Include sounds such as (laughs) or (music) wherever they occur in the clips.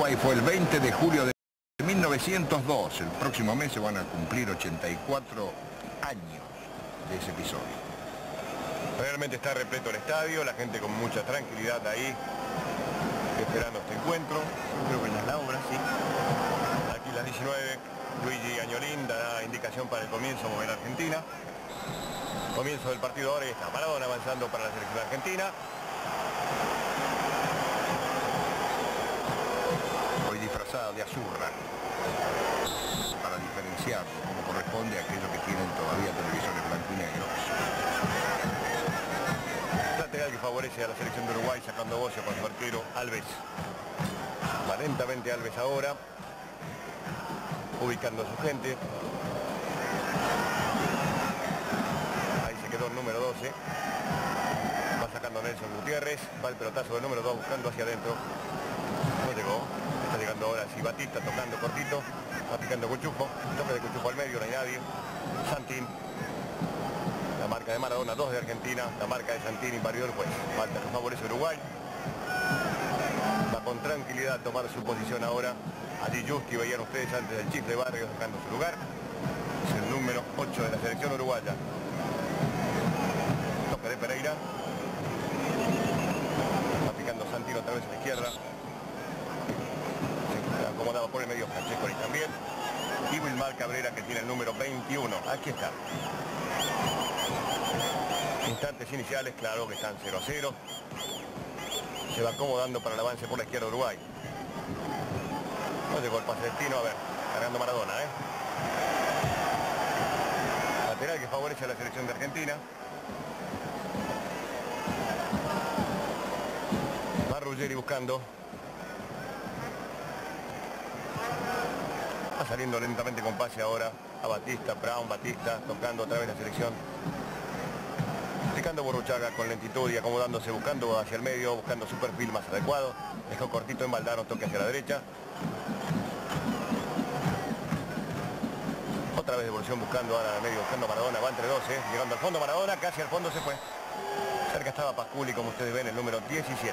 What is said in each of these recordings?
Uruguay fue el 20 de julio de 1902. El próximo mes se van a cumplir 84 años de ese episodio. Realmente está repleto el estadio, la gente con mucha tranquilidad ahí, esperando este encuentro. Creo que es la obra, sí. Aquí las 19, Luigi Añolín da indicación para el comienzo de Argentina. Comienzo del partido ahora y está Maradona avanzando para la selección argentina. De azurra para diferenciar como corresponde a aquellos que tienen todavía televisores blanco y negro. Lateral que favorece a la selección de Uruguay sacando bocio con su arquero Alves. Lentamente Alves ahora, ubicando a su gente. Ahí se quedó el número 12. Va sacando Nelson Gutiérrez, va el pelotazo del número 2 buscando hacia adentro. Batista tocando cortito, va picando Cuchufo, toque de Cuchufo al medio, no hay nadie. Santín, la marca de Maradona, 2 de Argentina, la marca de Santín invadió el juez. Falta que favorece Uruguay. Va con tranquilidad a tomar su posición ahora. Allí Justi veían ustedes antes del chifle Barrios dejando su lugar. Es el número 8 de la selección uruguaya. Cabrera que tiene el número 21. Aquí está. Instantes iniciales, claro que están 0 a 0. Se va acomodando para el avance por la izquierda Uruguay. No llegó el destino, a ver, cargando Maradona, ¿eh? Lateral que favorece a la selección de Argentina. Va Ruggeri buscando. Va saliendo lentamente con pase ahora a Batista, Brown, Batista, tocando otra vez la selección. Picando Borruchaga con lentitud y acomodándose, buscando hacia el medio, buscando su perfil más adecuado. Dejó cortito en Valdano, toque hacia la derecha. Otra vez devolución buscando ahora al medio, buscando Maradona, va entre 12, llegando al fondo Maradona, casi al fondo se fue. Cerca estaba Pasculi, como ustedes ven, el número 17.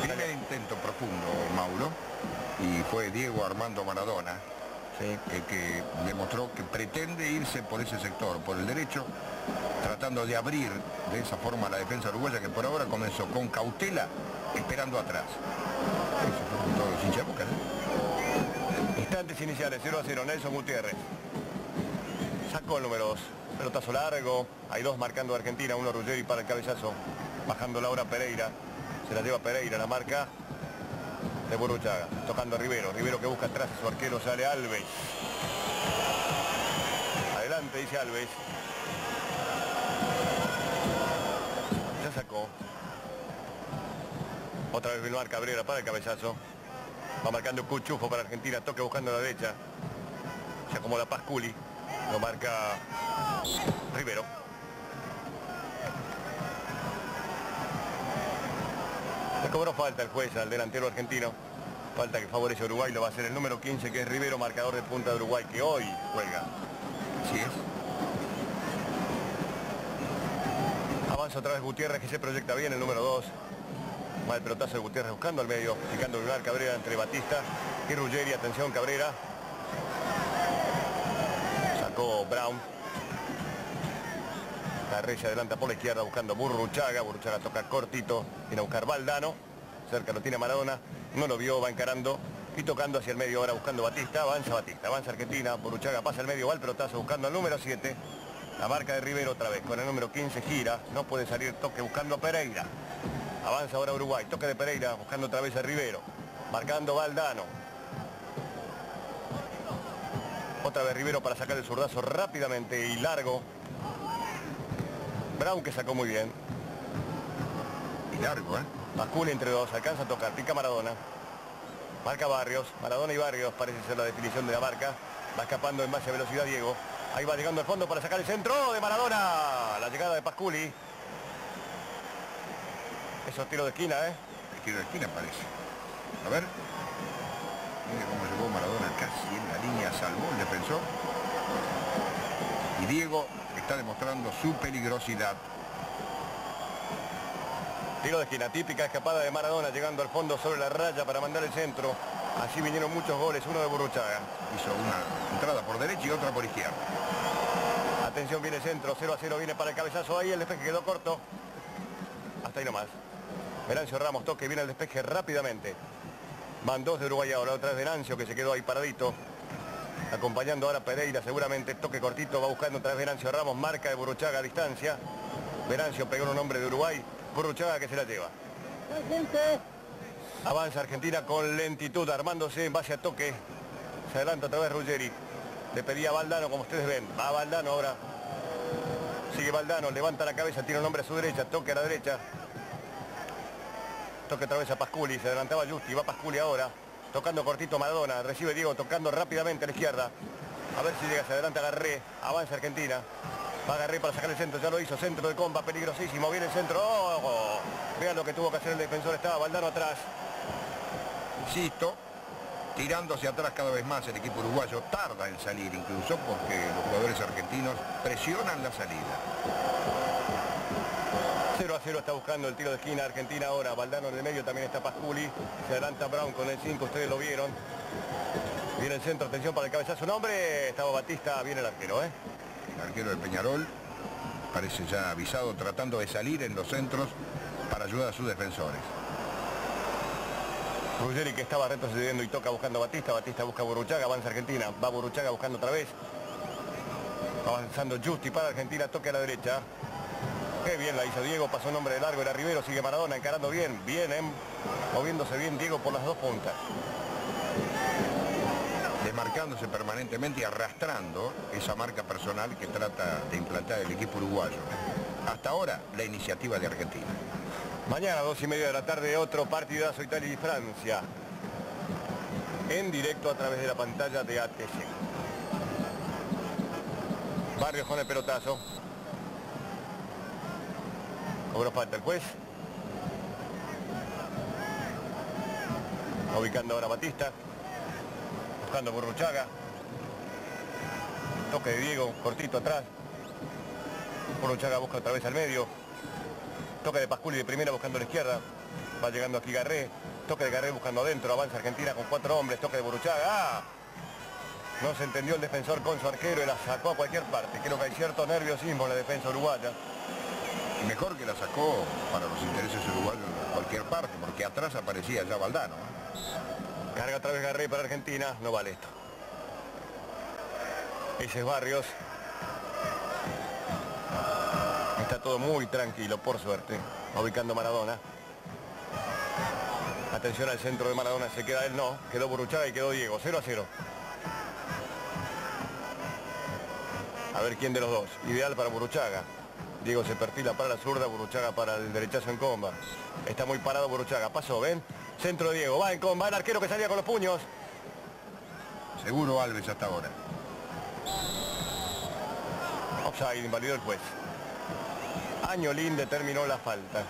Primer intento profundo, Mauro, y fue Diego Armando Maradona, el que demostró que pretende irse por ese sector, por el derecho, tratando de abrir de esa forma la defensa uruguaya que por ahora comenzó con cautela, esperando atrás. Eso fue los ¿no? Instantes iniciales, 0 a 0, Nelson Gutiérrez. Sacó el número 2. Pelotazo largo. Hay dos marcando a Argentina, uno Ruggeri para el cabezazo. Bajando la hora Pereira. Se la lleva Pereira, la marca de Burruchaga. Tocando a Rivero. Rivero que busca atrás a su arquero, sale Alves. Adelante, dice Alves. Ya sacó. Otra vez Vilmar Cabrera para el cabezazo. Va marcando Cuchufo para Argentina, toque buscando a la derecha. Se acomoda Pasculi. Lo marca Rivero. Cobró falta el juez al delantero argentino. Falta que favorece a Uruguay, lo va a hacer el número 15 que es Rivero, marcador de punta de Uruguay que hoy juega. Así es. Avanza otra vez Gutiérrez que se proyecta bien el número 2. Va el pelotazo de Gutiérrez buscando al medio, picando lugar Cabrera entre Batista y Ruggeri. Atención Cabrera. Sacó Brown. Carrella adelanta por la izquierda buscando Burruchaga. Burruchaga toca cortito. Viene a buscar Valdano. Cerca lo tiene Maradona. No lo vio, va encarando. Y tocando hacia el medio ahora buscando Batista. Avanza Batista, avanza Argentina. Burruchaga pasa el medio, va el pelotazo buscando al número 7. La marca de Rivero otra vez. Con el número 15 gira. No puede salir toque buscando Pereira. Avanza ahora Uruguay. Toque de Pereira buscando otra vez a Rivero. Marcando Valdano. Otra vez Rivero para sacar el zurdazo rápidamente y largo. Brown que sacó muy bien. Y largo, ¿eh? Pasculi entre dos, alcanza a tocar, pica Maradona. Marca Barrios, Maradona y Barrios parece ser la definición de la marca. Va escapando en base a velocidad Diego. Ahí va llegando al fondo para sacar el centro de Maradona. La llegada de Pasculi. Esos tiros de esquina, ¿eh? El tiro de esquina parece. A ver. Mire cómo llegó Maradona casi en la línea, salvó el defensor. Y Diego está demostrando su peligrosidad. Tiro de esquina, típica escapada de Maradona llegando al fondo sobre la raya para mandar el centro. Así vinieron muchos goles, uno de Burruchaga. Hizo una entrada por derecha y otra por izquierda. Atención, viene centro, 0 a 0, viene para el cabezazo ahí, el despeje quedó corto. Hasta ahí nomás. Venancio Ramos toque, viene el despeje rápidamente. Van dos de Uruguay ahora, otra vez Venancio que se quedó ahí paradito. Acompañando ahora Pereira seguramente, toque cortito, va buscando otra vez Venancio Ramos, marca de Burruchaga a distancia. Venancio pegó un hombre de Uruguay, Burruchaga que se la lleva. Avanza Argentina con lentitud, armándose en base a toque. Se adelanta otra vez Ruggeri. Le pedía a Valdano, como ustedes ven. Va Valdano ahora. Sigue Valdano, levanta la cabeza, tiene un hombre a su derecha, toque a la derecha. Toque otra vez a Pasculi, se adelantaba Justi, va Pasculi ahora. Tocando cortito Maradona, recibe Diego tocando rápidamente a la izquierda. A ver si llega, se adelanta Garré, avanza Argentina. Va Garré para sacar el centro, ya lo hizo, centro de comba, peligrosísimo, viene el centro. ¡Oh! Vean lo que tuvo que hacer el defensor, estaba Valdano atrás. Insisto, tirándose atrás cada vez más el equipo uruguayo, tarda en salir incluso porque los jugadores argentinos presionan la salida. 0 a 0 está buscando el tiro de esquina Argentina ahora. Valdano en el medio también está Pasculi. Se adelanta Brown con el 5, ustedes lo vieron. Viene el centro, atención para el cabezazo. Nombre, estaba Batista, viene el arquero, ¿eh? El arquero de Peñarol parece ya avisado tratando de salir en los centros para ayudar a sus defensores. Ruggeri que estaba retrocediendo y toca buscando a Batista. Batista busca a Buruchaga, avanza Argentina. Va Buruchaga buscando otra vez. Avanzando Justi para Argentina, toque a la derecha. Qué bien la hizo Diego, pasó un hombre de largo, era Rivero, sigue Maradona encarando bien, bien, ¿eh? moviéndose bien Diego por las dos puntas. Desmarcándose permanentemente y arrastrando esa marca personal que trata de implantar el equipo uruguayo. Hasta ahora, la iniciativa de Argentina. Mañana, dos y media de la tarde, otro partidazo Italia y Francia. En directo a través de la pantalla de ATC. Barrios con el pelotazo. Cobró falta el juez. Ubicando ahora Batista. Buscando a Burruchaga. Toque de Diego, cortito atrás. Burruchaga busca otra vez al medio. Toque de Pasculi de primera buscando a la izquierda. Va llegando aquí Garré. Toque de Garré buscando adentro. Avanza Argentina con cuatro hombres. Toque de Burruchaga. ¡Ah! No se entendió el defensor con su arquero y la sacó a cualquier parte. Creo que hay cierto nerviosismo en la defensa uruguaya. Mejor que la sacó para los intereses uruguayos en cualquier parte, porque atrás aparecía ya Valdano. Carga otra vez Garré para Argentina. No vale esto. Ese es Barrios. Está todo muy tranquilo, por suerte. Ubicando Maradona. Atención al centro de Maradona. Se queda él, no. Quedó Buruchaga y quedó Diego. 0 a 0. A ver quién de los dos. Ideal para Buruchaga. Diego se perfila para la zurda, Buruchaga para el derechazo en comba. Está muy parado Buruchaga. Pasó, ¿ven? Centro Diego. Va en comba. El arquero que salía con los puños. Seguro Alves hasta ahora. Offside, invalidó el juez. Añolín determinó la falta.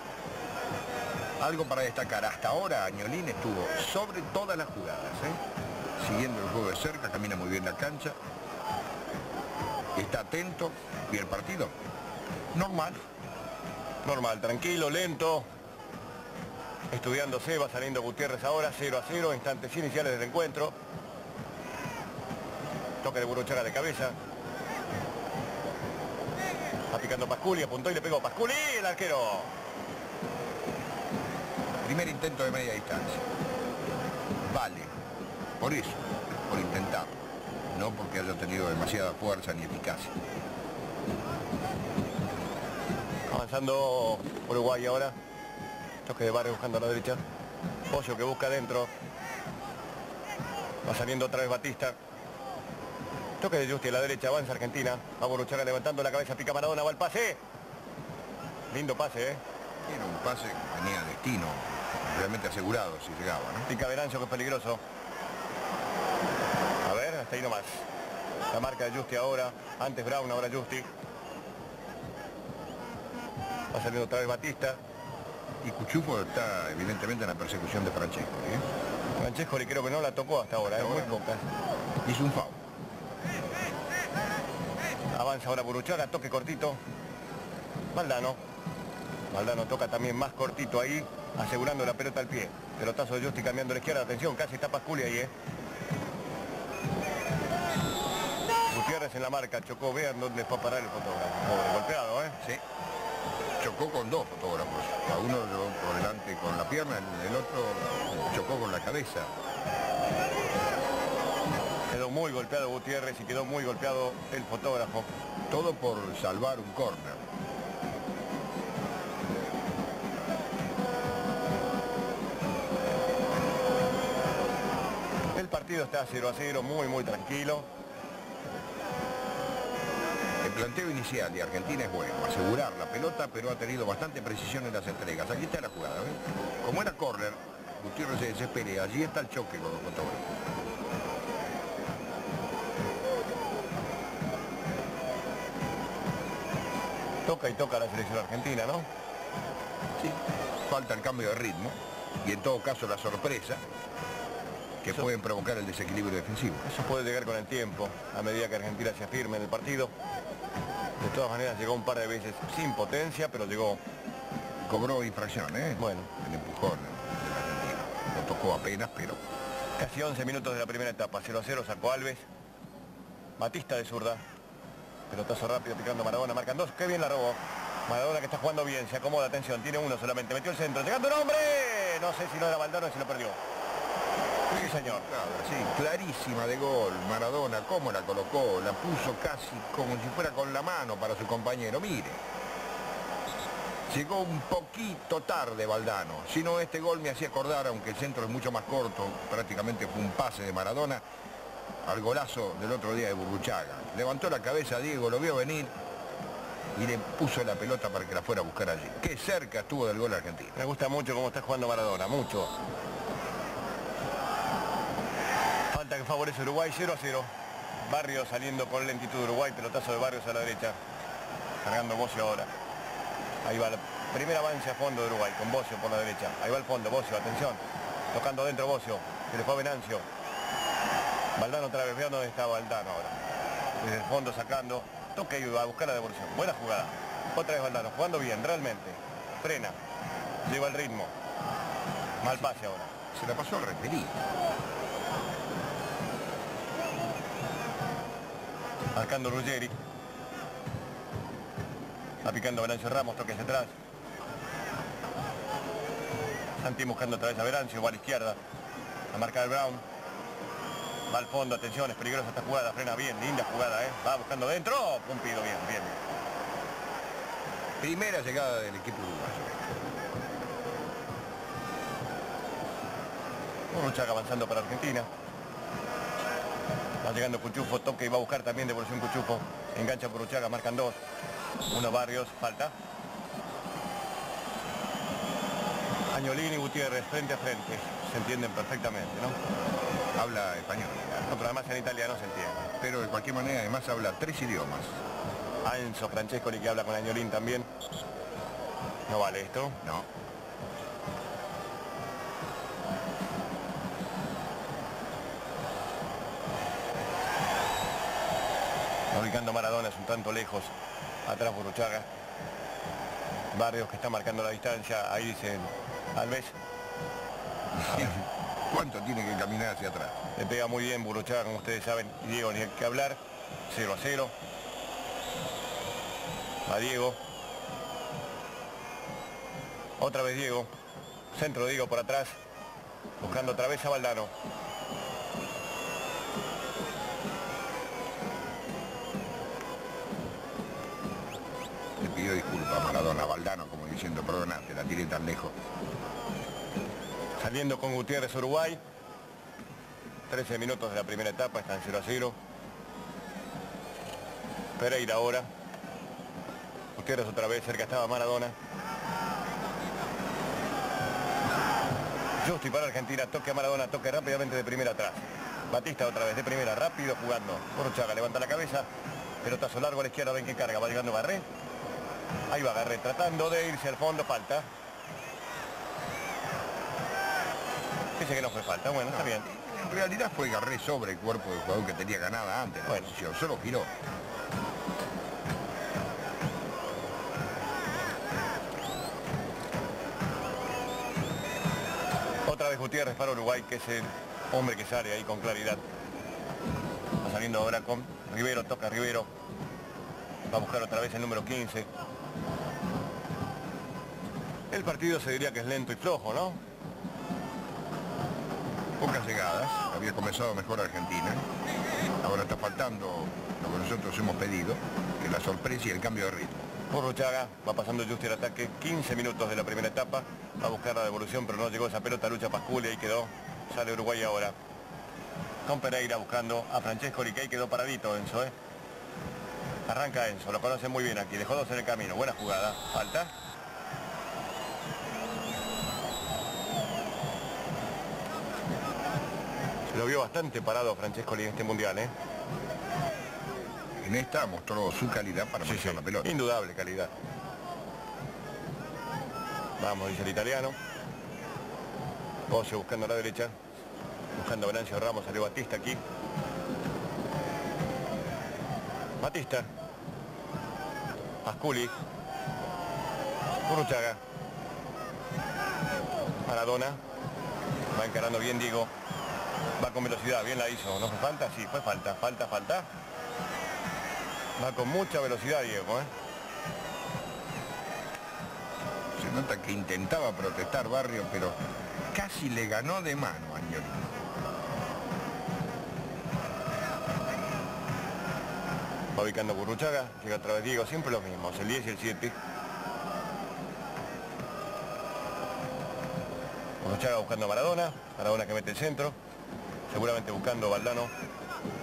Algo para destacar, hasta ahora Añolín estuvo sobre todas las jugadas, ¿eh? siguiendo el juego de cerca, camina muy bien la cancha, está atento y el partido normal. Normal, tranquilo, lento. Estudiándose, va saliendo Gutiérrez ahora, 0 a 0, instantes iniciales del encuentro. Toque de Buruchaga de cabeza. Va picando Pasculi, apuntó y le pegó Pasculi, el arquero. Primer intento de media distancia. Vale. Por eso, por intentarlo. No porque haya tenido demasiada fuerza ni eficacia. Avanzando Uruguay ahora. Toque de barrio buscando a la derecha. Pollo que busca adentro. Va saliendo otra vez Batista. Toque de Justi a la derecha, avanza Argentina. Va Buruchaga levantando la cabeza, pica Maradona, va el pase. Lindo pase, ¿eh? Era un pase que tenía destino realmente asegurado si llegaba, ¿no? Pica Verancio que es peligroso. A ver, hasta ahí nomás. La marca de Justi ahora. Antes Brown, ahora Justi. Va saliendo otra vez Batista. Y Cuchufo está evidentemente en la persecución de Francesco. ¿eh? Francesco le creo que no la tocó hasta ahora, es muy pocas. Hizo un foul. Avanza ahora Buruchaga, toque cortito. Valdano. Valdano toca también más cortito ahí, asegurando la pelota al pie. Pelotazo de Justi cambiando a la izquierda, atención, casi está Pasculi ahí, ¿eh? Gutiérrez en la marca, chocó, vean dónde fue a parar el fotógrafo. Pobre, golpeado, ¿eh? Sí. Chocó con dos fotógrafos. A uno por delante con la pierna, el otro chocó con la cabeza. Quedó muy golpeado Gutiérrez y quedó muy golpeado el fotógrafo. Todo por salvar un córner. El partido está 0 a 0, muy muy tranquilo. El planteo inicial de Argentina es bueno, asegurar la pelota, pero ha tenido bastante precisión en las entregas. Aquí está la jugada, ¿ven? Como era córner, Gutiérrez se desespera, allí está el choque con los fotógrafos. Toca y toca la selección argentina, ¿no? Sí, falta el cambio de ritmo y en todo caso la sorpresa que pueden provocar el desequilibrio defensivo. Eso puede llegar con el tiempo, a medida que Argentina se afirme en el partido. De todas maneras llegó un par de veces sin potencia, pero llegó. Cobró infracción, ¿eh? Bueno. El empujón. Lo tocó apenas, pero... Casi 11 minutos de la primera etapa, 0 a 0, sacó Alves. Batista de zurda. Pelotazo rápido picando Maradona, marcan dos, qué bien la robó. Maradona que está jugando bien, se acomoda, atención, tiene uno solamente, metió el centro, llegando un hombre. No sé si no era Valdano si lo perdió. Sí, señor. Sí, clarísima de gol. Maradona, cómo la colocó, la puso casi como si fuera con la mano para su compañero. Mire. Llegó un poquito tarde Valdano. Si no, este gol me hacía acordar, aunque el centro es mucho más corto, prácticamente fue un pase de Maradona, al golazo del otro día de Burruchaga. Levantó la cabeza Diego, lo vio venir y le puso la pelota para que la fuera a buscar allí. Qué cerca estuvo del gol argentino. Me gusta mucho cómo está jugando Maradona, mucho. Falta que favorece Uruguay, 0 a 0. Barrio saliendo con lentitud de Uruguay, pelotazo de Barrios a la derecha. Cargando Bocio ahora. Ahí va el primer avance a fondo de Uruguay, con Bocio por la derecha. Ahí va el fondo, Bocio, atención. Tocando adentro Bocio, que le fue a Venancio. Valdano otra vez, vean dónde está Valdano ahora. Desde el fondo sacando, toque y va a buscar la devolución. Buena jugada. Otra vez Valdano, jugando bien, realmente. Frena, lleva el ritmo. Mal pase ahora. Se la pasó al referí. Marcando Ruggeri. Va picando Venancio Ramos, toque hacia atrás. Santi buscando otra vez a Venancio, va a la izquierda. A marcar el Brown. Va al fondo, atención, es peligrosa esta jugada, frena bien, linda jugada, ¿eh? Va buscando dentro, cumplido bien, bien. Primera llegada del equipo uruguayo. Urruchaga avanzando para Argentina. Va llegando Cuchufo, toque y va a buscar también devolución Cuchufo. Engancha por Urruchaga, marcan dos. Uno Barrios, falta. Añolini y Gutiérrez, frente a frente. Se entienden perfectamente, ¿no? Habla español. No, pero además en italiano se entiende. Pero de cualquier manera además habla tres idiomas. Enzo Francescoli que habla con Añolín también. No vale esto. No. Ubicando Maradona es un tanto lejos, atrás Burruchaga. Barrios que está marcando la distancia, ahí dicen Alves. ¿Cuánto tiene que caminar hacia atrás? Le pega muy bien Burruchaga, como ustedes saben, y Diego ni hay que hablar, 0 a 0. A Diego. Otra vez Diego. Centro Diego por atrás. Buscando otra vez a Valdano. Diciendo, perdonate, la tiré tan lejos. Saliendo con Gutiérrez Uruguay. 13 minutos de la primera etapa, están 0 a 0. Pereira ahora. Gutiérrez otra vez, cerca estaba Maradona. Justi para Argentina, toque a Maradona, toque rápidamente de primera atrás. Batista otra vez de primera, rápido jugando. Borchaga levanta la cabeza, pelotazo largo a la izquierda, ven que carga, va llegando Garré. Ahí va Garret tratando de irse al fondo, falta. Dice que no fue falta, bueno, está bien. En realidad fue Garret sobre el cuerpo del jugador que tenía ganada antes la bueno. posición, solo giró. Otra vez Gutiérrez para Uruguay, que es el hombre que sale ahí con claridad. Va saliendo ahora con Rivero, toca Rivero. Va a buscar otra vez el número 15. El partido se diría que es lento y flojo, ¿no? Pocas llegadas, había comenzado mejor Argentina. Ahora está faltando lo que nosotros hemos pedido, que la sorpresa y el cambio de ritmo. Burruchaga va pasando Justi al ataque, 15 minutos de la primera etapa, va a buscar la devolución, pero no llegó esa pelota, lucha Pasculi, ahí quedó, sale Uruguay ahora. Con Pereira buscando a Francesco Riquet, quedó paradito Enzo, ¿eh? Arranca Enzo, lo conoce muy bien aquí, dejó dos en el camino, buena jugada, falta. Lo vio bastante parado Francesco en este mundial, ¿eh? En esta mostró su calidad para Sí, sí, la pelota. Indudable calidad. Vamos, dice el italiano. Pozo buscando a la derecha. Buscando a Venancio Ramos, salió Batista aquí. Batista. Pasculi. Burruchaga. Maradona. Va encarando bien, Diego. Va con velocidad, bien la hizo. ¿No fue falta? Sí, fue falta. Falta, falta. Va con mucha velocidad Diego, ¿eh? Se nota que intentaba protestar Barrio, pero casi le ganó de mano a Añolino. Va ubicando Burruchaga, llega otra vez Diego, siempre los mismos, el 10 y el 7. Burruchaga buscando a Maradona, Maradona que mete el centro, seguramente buscando Valdano.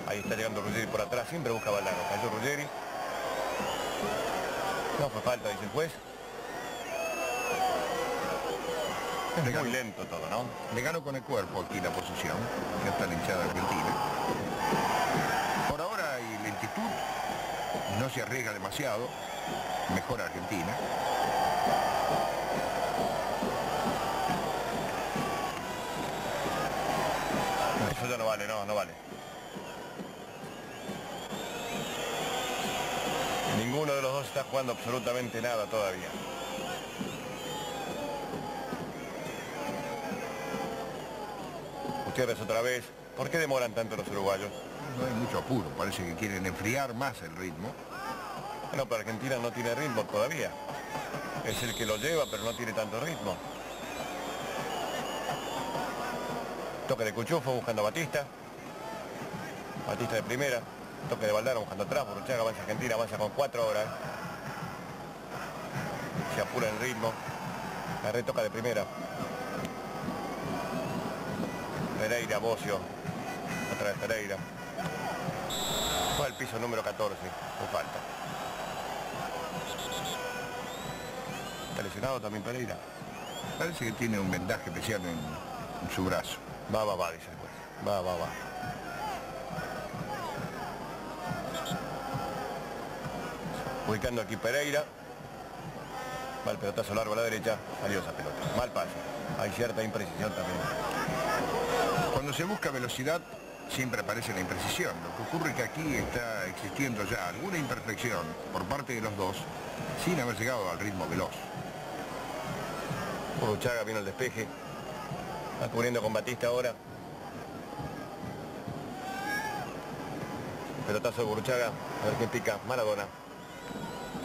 Ahí está llegando Ruggeri por atrás, siempre busca a Valdano, cayó Ruggeri. No fue falta, dice el juez. Es muy lento todo, ¿no? Le ganó con el cuerpo aquí la posición, ya está la hinchada argentina. Por ahora hay lentitud, no se arriesga demasiado, mejor Argentina. Vale, no, no vale. Ninguno de los dos está jugando absolutamente nada todavía. Gutiérrez otra vez. ¿Por qué demoran tanto los uruguayos? No hay mucho apuro, parece que quieren enfriar más el ritmo. Bueno, pero Argentina no tiene ritmo todavía. Es el que lo lleva, pero no tiene tanto ritmo. Toque de Cuchufo buscando a Batista. Batista de primera. Toque de Valdano buscando atrás. Burruchaga avanza Argentina, avanza con cuatro horas. Se apura el ritmo. La retoca de primera. Pereira, Bocio. Otra vez Pereira. Fue al piso número 14. Por falta. ¿Está lesionado también Pereira? Parece que tiene un vendaje especial en su brazo. Va, va, va, dice el juez. Va, va, va. Ubicando aquí Pereira. Va el pelotazo largo a la derecha. Salió esa pelota. Mal pase. Hay cierta imprecisión también. Cuando se busca velocidad, siempre aparece la imprecisión. Lo que ocurre es que aquí está existiendo ya alguna imperfección por parte de los dos, sin haber llegado al ritmo veloz. Uruchaga vino el despeje. Está cubriendo con Batista ahora. Pelotazo de Burruchaga. A ver quién pica. Maradona.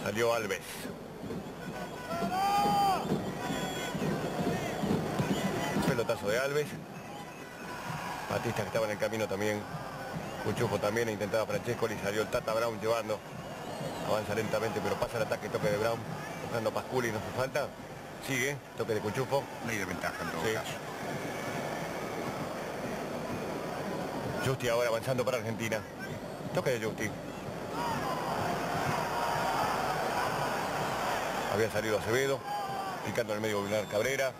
Salió Alves. Pelotazo de Alves. Batista que estaba en el camino también. Cuchufo también intentaba Francesco y salió el Tata Brown llevando. Avanza lentamente pero pasa el ataque, toque de Brown. Buscando a Pasculi, no hace falta. Sigue, toque de Cuchufo. Ley de ventaja en todo Sí. caso. Justi ahora avanzando para Argentina. Toque de Justi. Había salido Acevedo, picando en el medio Vilar Cabrera.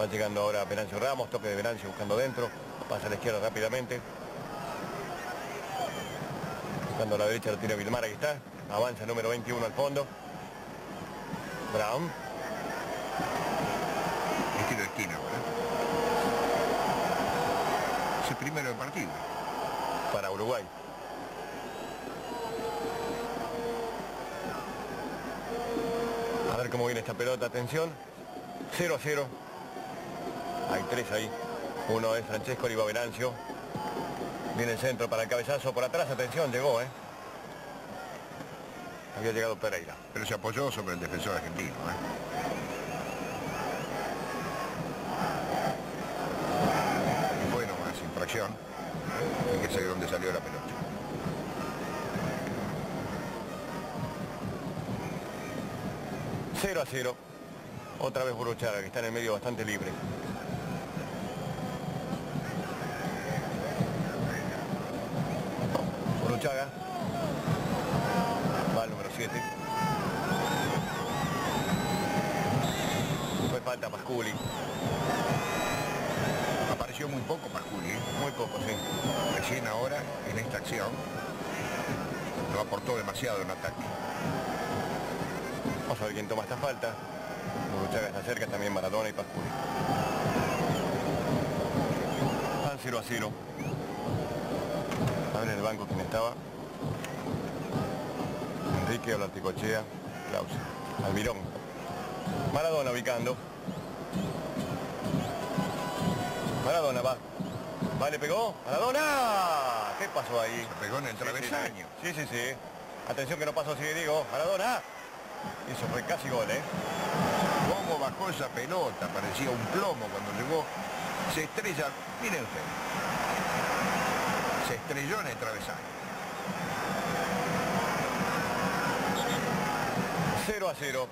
Va llegando ahora Venancio Ramos, toque de Venancio buscando dentro. Pasa a la izquierda rápidamente. Buscando a la derecha lo tiene Vilmar, ahí está. Avanza número 21 al fondo. Brown. Es tiro de esquina ahora. Es el primero del partido. para Uruguay. A ver cómo viene esta pelota, atención. 0 a 0. Hay tres ahí. Uno es Francesco Oliva Venancio. Viene el centro para el cabezazo por atrás. Atención, llegó, ¿eh? Había llegado Pereira. Pero se apoyó sobre el defensor argentino. ¿eh? 0 a 0. Otra vez Buruchaga, que está en el medio bastante libre. Buruchaga. Va al número 7. Fue falta Pasculi. Apareció muy poco Pasculi. ¿eh? Muy poco, sí. Recién ahora, en esta acción, no aportó demasiado en ataque. Vamos a ver quién toma esta falta. Buruchaga está cerca, también Maradona y Pasculi. Van 0 a 0. A ver en el banco quién estaba. Enrique Olarticochea, Klaus, Almirón. Maradona ubicando. Maradona va. Va, le pegó. Maradona. ¿Qué pasó ahí? Se pegó en el travesaño. Sí, sí, sí. Atención que no pasó, sigue Diego. Maradona. Eso fue casi gol, ¿eh? ¿Cómo bajó esa pelota? Parecía un plomo cuando llegó. Se estrella, miren ustedes. Se estrelló en el travesaño. 0 a 0.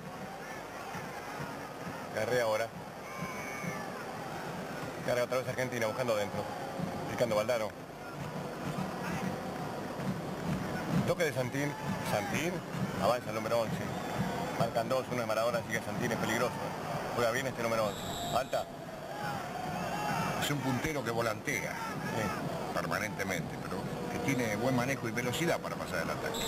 Carré ahora. Carga otra vez Argentina buscando adentro. Picando Valdano. Toque de Santín. Santín avanza el número 11. Marcan dos, uno de Maradona, así que Santín es peligroso. Juega bien este número 11. Alta. Es un puntero que volantea Sí. permanentemente, pero que tiene buen manejo y velocidad para pasar el ataque.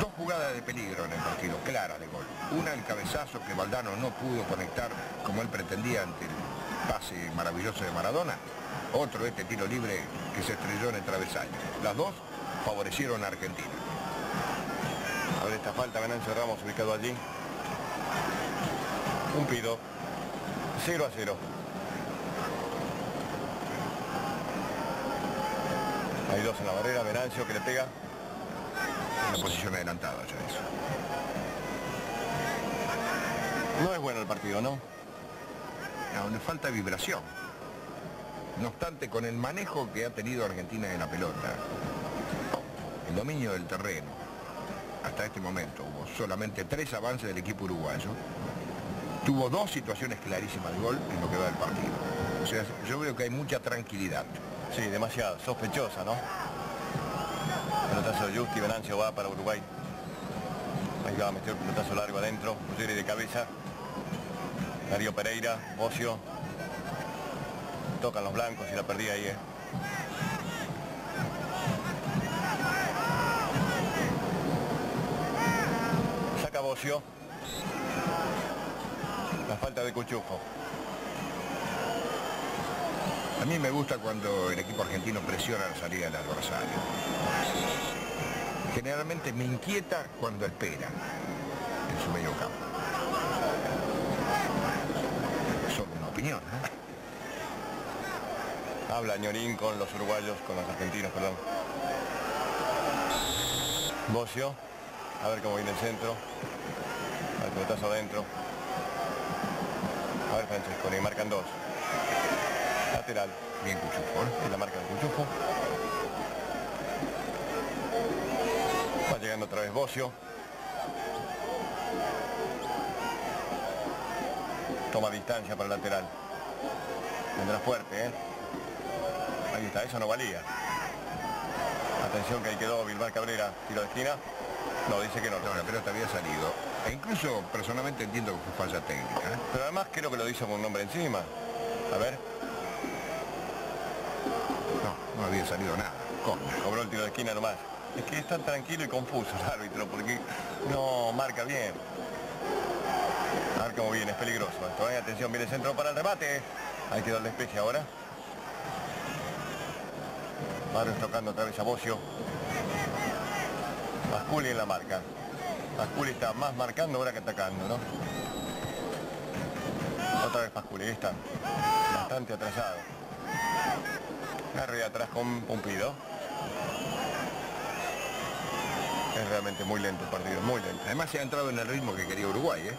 Dos jugadas de peligro en el partido, claras de gol. Una, el cabezazo que Valdano no pudo conectar como él pretendía ante el pase maravilloso de Maradona. Otro, este tiro libre que se estrelló en el travesaño. Las dos favorecieron a Argentina. Ver esta falta, Venancio Ramos ubicado allí. Un pido. 0 a 0. Hay dos en la barrera, Venancio que le pega. Una posición adelantada ya eso. No es bueno el partido, ¿no? No, le falta vibración. No obstante, con el manejo que ha tenido Argentina en la pelota, el dominio del terreno, hasta este momento hubo solamente tres avances del equipo uruguayo, tuvo dos situaciones clarísimas de gol en lo que va del partido. O sea, yo veo que hay mucha tranquilidad. Sí, demasiado. Sospechosa, ¿no? Pelotazo de Justi, Venancio va para Uruguay. Ahí va a meter un pelotazo largo adentro. Ruggeri de cabeza. Darío Pereira, Bocio. Tocan los blancos y la perdí ahí, ¿eh? La falta de Cuchufo. A mí me gusta cuando el equipo argentino presiona la salida del adversario. Generalmente me inquieta cuando espera en su medio campo. Solo una opinión, ¿eh? Habla Ñorín con los uruguayos, con los argentinos, perdón. Bocio, a ver cómo viene el centro. Al pelotazo adentro. A ver Francesco, le marcan dos. Lateral, Bien Cuchufo, ¿eh? es la marca de Cuchufo. Va llegando otra vez Bocio. Toma distancia para el lateral. Vendrá fuerte, ¿eh? Ahí está, eso no valía. Atención que ahí quedó Bilbar Cabrera, tiro de esquina. No, dice que no. No, la pelota había salido. E incluso personalmente entiendo que fue falta técnica. ¿eh? Pero además creo que lo hizo con un nombre encima. A ver, No, no había salido nada. ¿Cómo? cobró el tiro de esquina nomás. Es que es tan tranquilo y confuso el árbitro porque no marca bien. A ver cómo viene, es peligroso. esto. Atención, viene el centro para el remate. Ahí quedó el despeje ahora. Barrios tocando otra vez a Bocio. Pasculi en la marca. Pasculi está más marcando ahora que atacando, ¿no? Otra vez Pasculi, ahí está. Bastante atrasado. Arriba atrás con Pumpido. Es realmente muy lento el partido, muy lento. Además se ha entrado en el ritmo que quería Uruguay, ¿eh?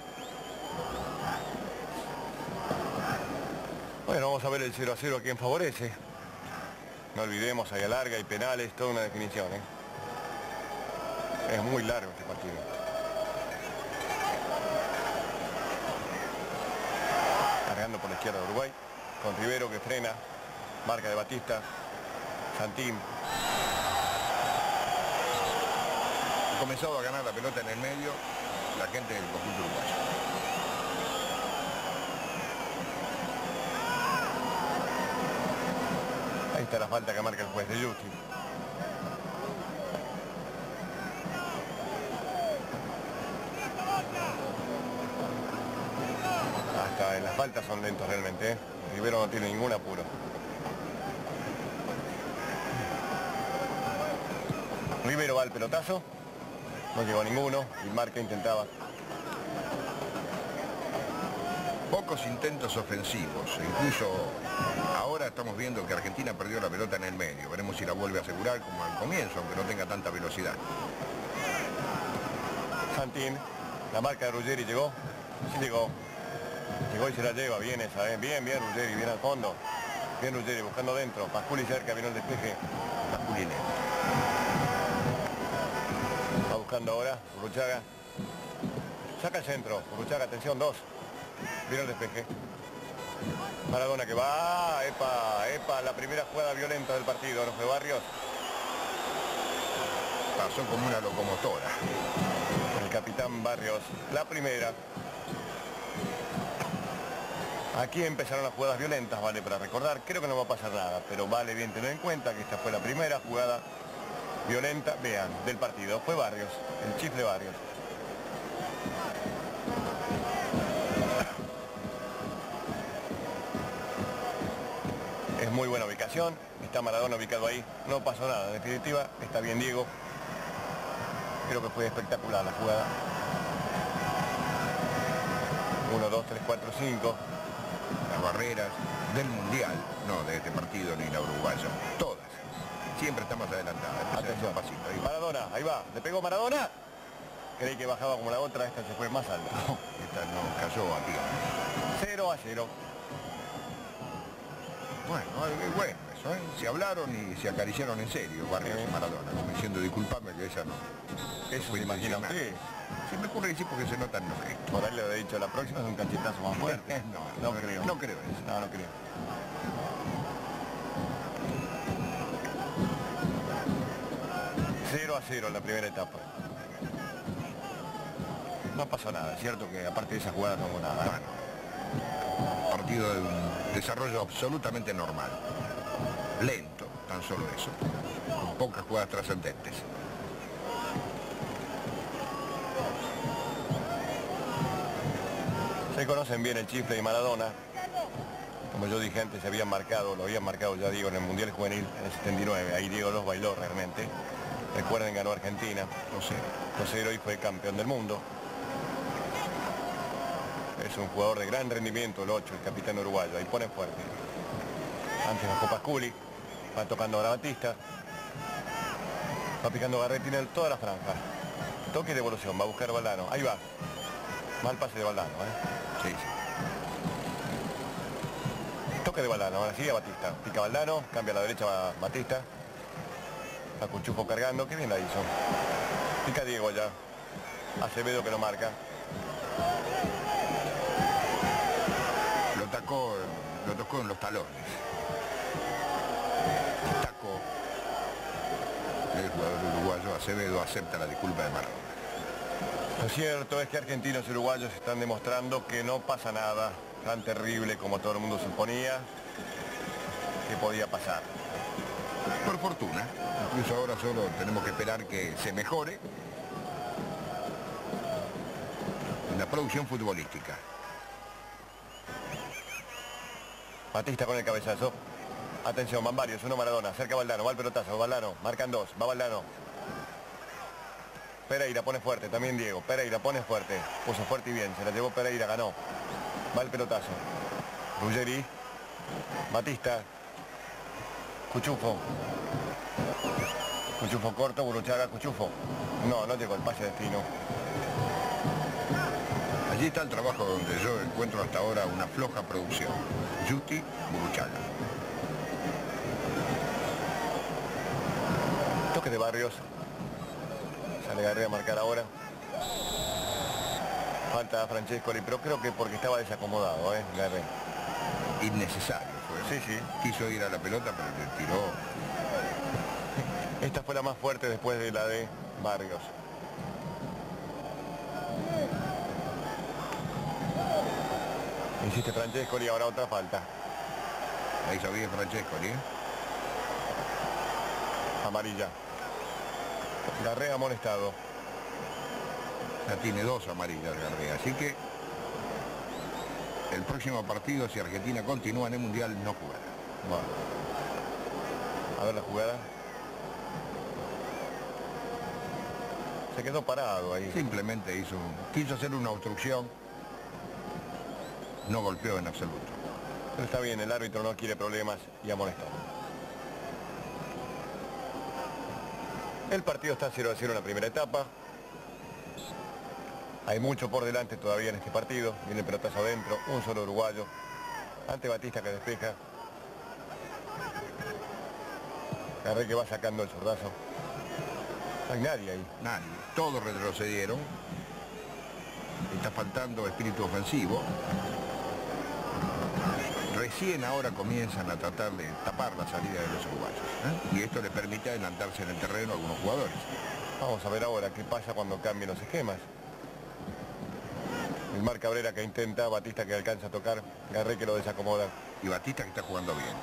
Bueno, vamos a ver el 0 a 0 a quién favorece. No olvidemos, hay larga y penales, toda una definición. ¿eh? Es muy largo este partido. Cargando por la izquierda de Uruguay, con Rivero que frena, marca de Batista, Santín. Ha comenzado a ganar la pelota en el medio la gente del conjunto uruguayo. Ahí está la falta que marca el juez de Justi. Hasta en las faltas son lentos realmente. ¿eh? Rivero no tiene ningún apuro. Rivero va al pelotazo. No llegó ninguno. Y Marca intentaba. Pocos intentos ofensivos, incluso ahora estamos viendo que Argentina perdió la pelota en el medio. Veremos si la vuelve a asegurar como al comienzo, aunque no tenga tanta velocidad. Santín, la marca de Ruggeri llegó. Sí llegó. Llegó y se la lleva. Bien esa, ¿eh? bien, bien Ruggeri, bien al fondo. Bien Ruggeri, buscando dentro. Pasculi cerca, vino el despeje. Pasculi. Va buscando ahora, Uruchaga. Saca el centro, Uruchaga, atención, dos. Vino el despeje. Maradona que va, epa, epa, la primera jugada violenta del partido, ¿no fue Barrios? Pasó como una locomotora. El capitán Barrios, la primera. Aquí empezaron las jugadas violentas, vale, para recordar, creo que no va a pasar nada, pero vale bien tener en cuenta que esta fue la primera jugada violenta, vean, del partido. Fue Barrios, el chifle Barrios. Es muy buena ubicación, está Maradona ubicado ahí, no pasó nada, en definitiva, está bien Diego. Creo que fue espectacular la jugada. 1, 2, 3, 4, 5. Barreras del Mundial, no de este partido ni la uruguaya, todas. Siempre está más adelantada. Atención, pasito, ahí va. Maradona, ahí va, le pegó Maradona. Creí que bajaba como la otra, esta se fue más alta. (laughs) Esta no cayó a tiro. 0 a 0. Bueno, es bueno eso, ¿eh? Se hablaron y se acariciaron en serio, Barrios Sí. y Maradona, como diciendo, disculpame que esa no. Eso se imagina intencional". usted. Me ocurre decir porque se notan los gestos. Por ahí le había dicho, la próxima es un cachetazo más fuerte. (laughs) No, no, no, creo. no creo eso. No, no creo. Cero a 0 en la primera etapa. No pasó nada, es cierto que aparte de esa jugada no hubo nada. Bueno, partido de un desarrollo absolutamente normal. Lento, tan solo eso. Con pocas jugadas trascendentes. Conocen bien el chifle y Maradona. Como yo dije antes, se habían marcado, lo habían marcado ya Diego en el Mundial Juvenil en el 79. Ahí Diego los bailó realmente. Recuerden, ganó Argentina. No sé. 2-0 y fue campeón del mundo. Es un jugador de gran rendimiento, el 8, el capitán uruguayo. Ahí pone fuerte. Antes bajó Pasculi. Va tocando ahora Batista. Va picando Garretti en toda la franja. Toque de evolución, va a buscar Valdano. Ahí va. Mal pase de Valdano, ¿eh? Sí. Toque de Valdano, ahora sigue Batista. Pica Valdano, cambia a la derecha va Batista. A Cuchufo cargando, qué bien la hizo. Pica Diego ya. Acevedo que lo marca. Lo tocó, lo tocó en los talones. Tacó. El jugador uruguayo Acevedo acepta la disculpa de Maradona. Lo cierto es que argentinos y uruguayos están demostrando que no pasa nada tan terrible como todo el mundo suponía que podía pasar. Por fortuna. Incluso ahora solo tenemos que esperar que se mejore en la producción futbolística. Batista con el cabezazo. Atención, van varios, uno Maradona, cerca Valdano, va el pelotazo, Valdano, marcan dos, va Valdano. Pereira pone fuerte, también Diego, Pereira pone fuerte, puso fuerte y bien, se la llevó Pereira, ganó. Va el pelotazo. Ruggeri. Batista. Cuchufo. Cuchufo corto, Buruchaga, Cuchufo. No, no llegó el pase de destino. Allí está el trabajo donde yo encuentro hasta ahora una floja producción. Yuti, Buruchaga. Toque de Barrios. Sale Garrea a marcar ahora. Falta a Francescoli, pero creo que porque estaba desacomodado, ¿eh? Innecesario fue. Sí, sí. Quiso ir a la pelota, pero le tiró. (laughs) Esta fue la más fuerte después de la de Barrios. Insiste Francescoli, ahora otra falta. Hizo bien Francescoli, ¿eh? Amarilla. Garrea molestado. Ya tiene dos amarillas Garrea. Así que el próximo partido, si Argentina continúa en el Mundial, no jugará. Bueno. A ver la jugada. Se quedó parado ahí. Simplemente hizo, quiso hacer una obstrucción. No golpeó en absoluto. Pero está bien, el árbitro no quiere problemas y amonestó. El partido está 0 a 0 en la primera etapa. Hay mucho por delante todavía en este partido. Viene el pelotazo adentro, un solo uruguayo. Ante Batista que despeja. Carré que va sacando el zurdazo. No hay nadie ahí. Nadie. Todos retrocedieron. Está faltando espíritu ofensivo. Recién ahora comienzan a tratar de tapar la salida de los uruguayos. ¿eh? Y esto le permite adelantarse en el terreno a algunos jugadores. Vamos a ver ahora qué pasa cuando cambien los esquemas. El Mar Cabrera que intenta, Batista que alcanza a tocar, Garré que lo desacomoda. Y Batista que está jugando bien.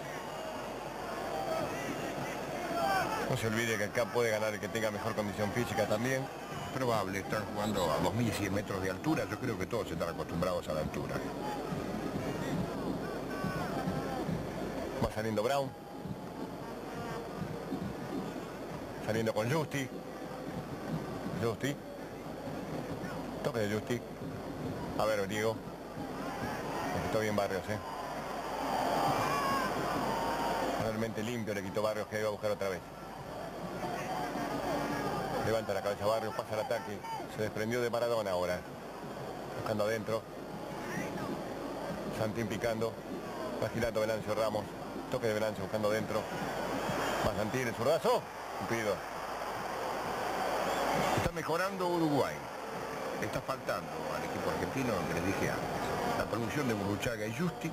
No se olvide que acá puede ganar el que tenga mejor condición física también. Probable, están jugando a 2.100 metros de altura. Yo creo que todos están acostumbrados a la altura. Saliendo Brown. Saliendo con Justi. Justi. Toque de Justi. A ver, Diego. Está bien Barrios, ¿eh? Realmente limpio le quitó Barrios que iba a buscar otra vez. Levanta la cabeza Barrios, pasa el ataque. Se desprendió de Maradona ahora. Buscando adentro. Santín picando. Va girando Ramos. Toque de Venancio buscando adentro. Va Santín, el zurdazo. Está mejorando Uruguay. Está faltando al equipo argentino, que les dije antes. La producción de Burruchaga y Justi.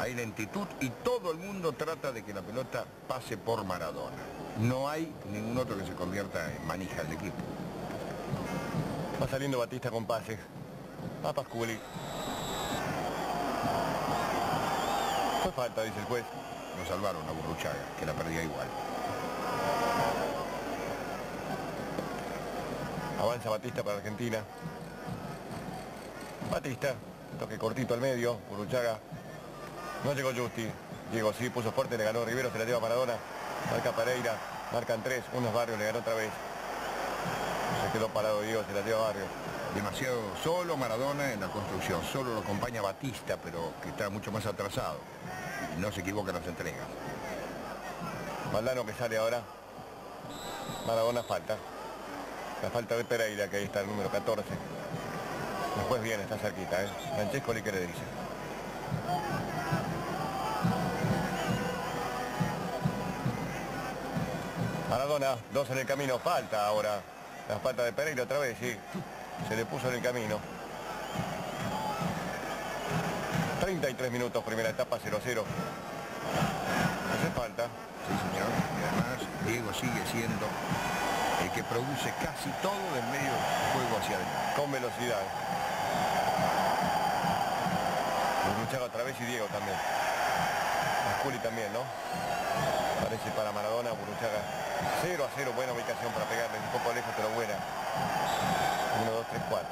Hay lentitud y todo el mundo trata de que la pelota pase por Maradona. No hay ningún otro que se convierta en manija del equipo. Va saliendo Batista con pases. Va Pasculi. Fue falta, dice el juez. Lo salvaron a Burruchaga, que la perdía igual. Avanza Batista para Argentina. Batista, toque cortito al medio, Burruchaga. No llegó Justi. Diego sí, puso fuerte, le ganó Rivero, se la lleva Maradona. Marca Pereira, marcan tres, unos barrios, le ganó otra vez. Se quedó parado Diego, se la lleva Barrios. Demasiado solo Maradona en la construcción. Solo lo acompaña Batista, pero que está mucho más atrasado. No se equivoca en las entregas. Valdano que sale ahora. Maradona falta. La falta de Pereira, que ahí está el número 14. Después viene, está cerquita, ¿eh? Francesco ¿qué le dice? Maradona, dos en el camino, falta ahora. La falta de Pereira otra vez, sí. Se le puso en el camino. 33 minutos, primera etapa 0-0. Hace falta. Sí, señor. Y además, Diego sigue siendo el que produce casi todo del medio juego hacia adelante. Con velocidad. Luchaga otra vez y Diego también. Juli también, ¿no? Parece para Maradona, Buruchaga. 0 a 0, buena ubicación para pegarle, un poco lejos pero buena. 1, 2, 3, 4.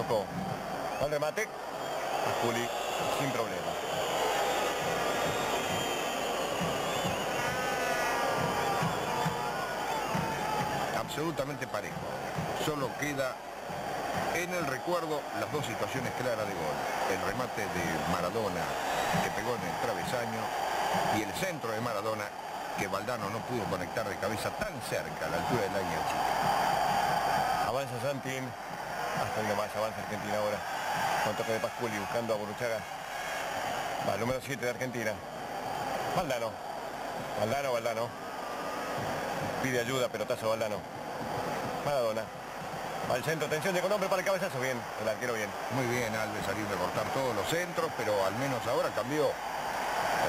Tocó. Al remate. Juli sin problema. Absolutamente parejo. Solo queda En el recuerdo, las dos situaciones claras de gol. El remate de Maradona que pegó en el travesaño y el centro de Maradona que Valdano no pudo conectar de cabeza tan cerca a la altura de la línea chica. Avanza Santin. Hasta ahí nomás, avanza Argentina ahora. Con toque de Pasculi buscando a Boruchaga. Va, número 7 de Argentina. Valdano. Valdano, Valdano. Pide ayuda, pelotazo Valdano. Maradona. Al centro, atención, llegó un hombre para el cabezazo. Bien, el arquero bien. Muy bien Alves saliendo a cortar todos los centros, pero al menos ahora cambió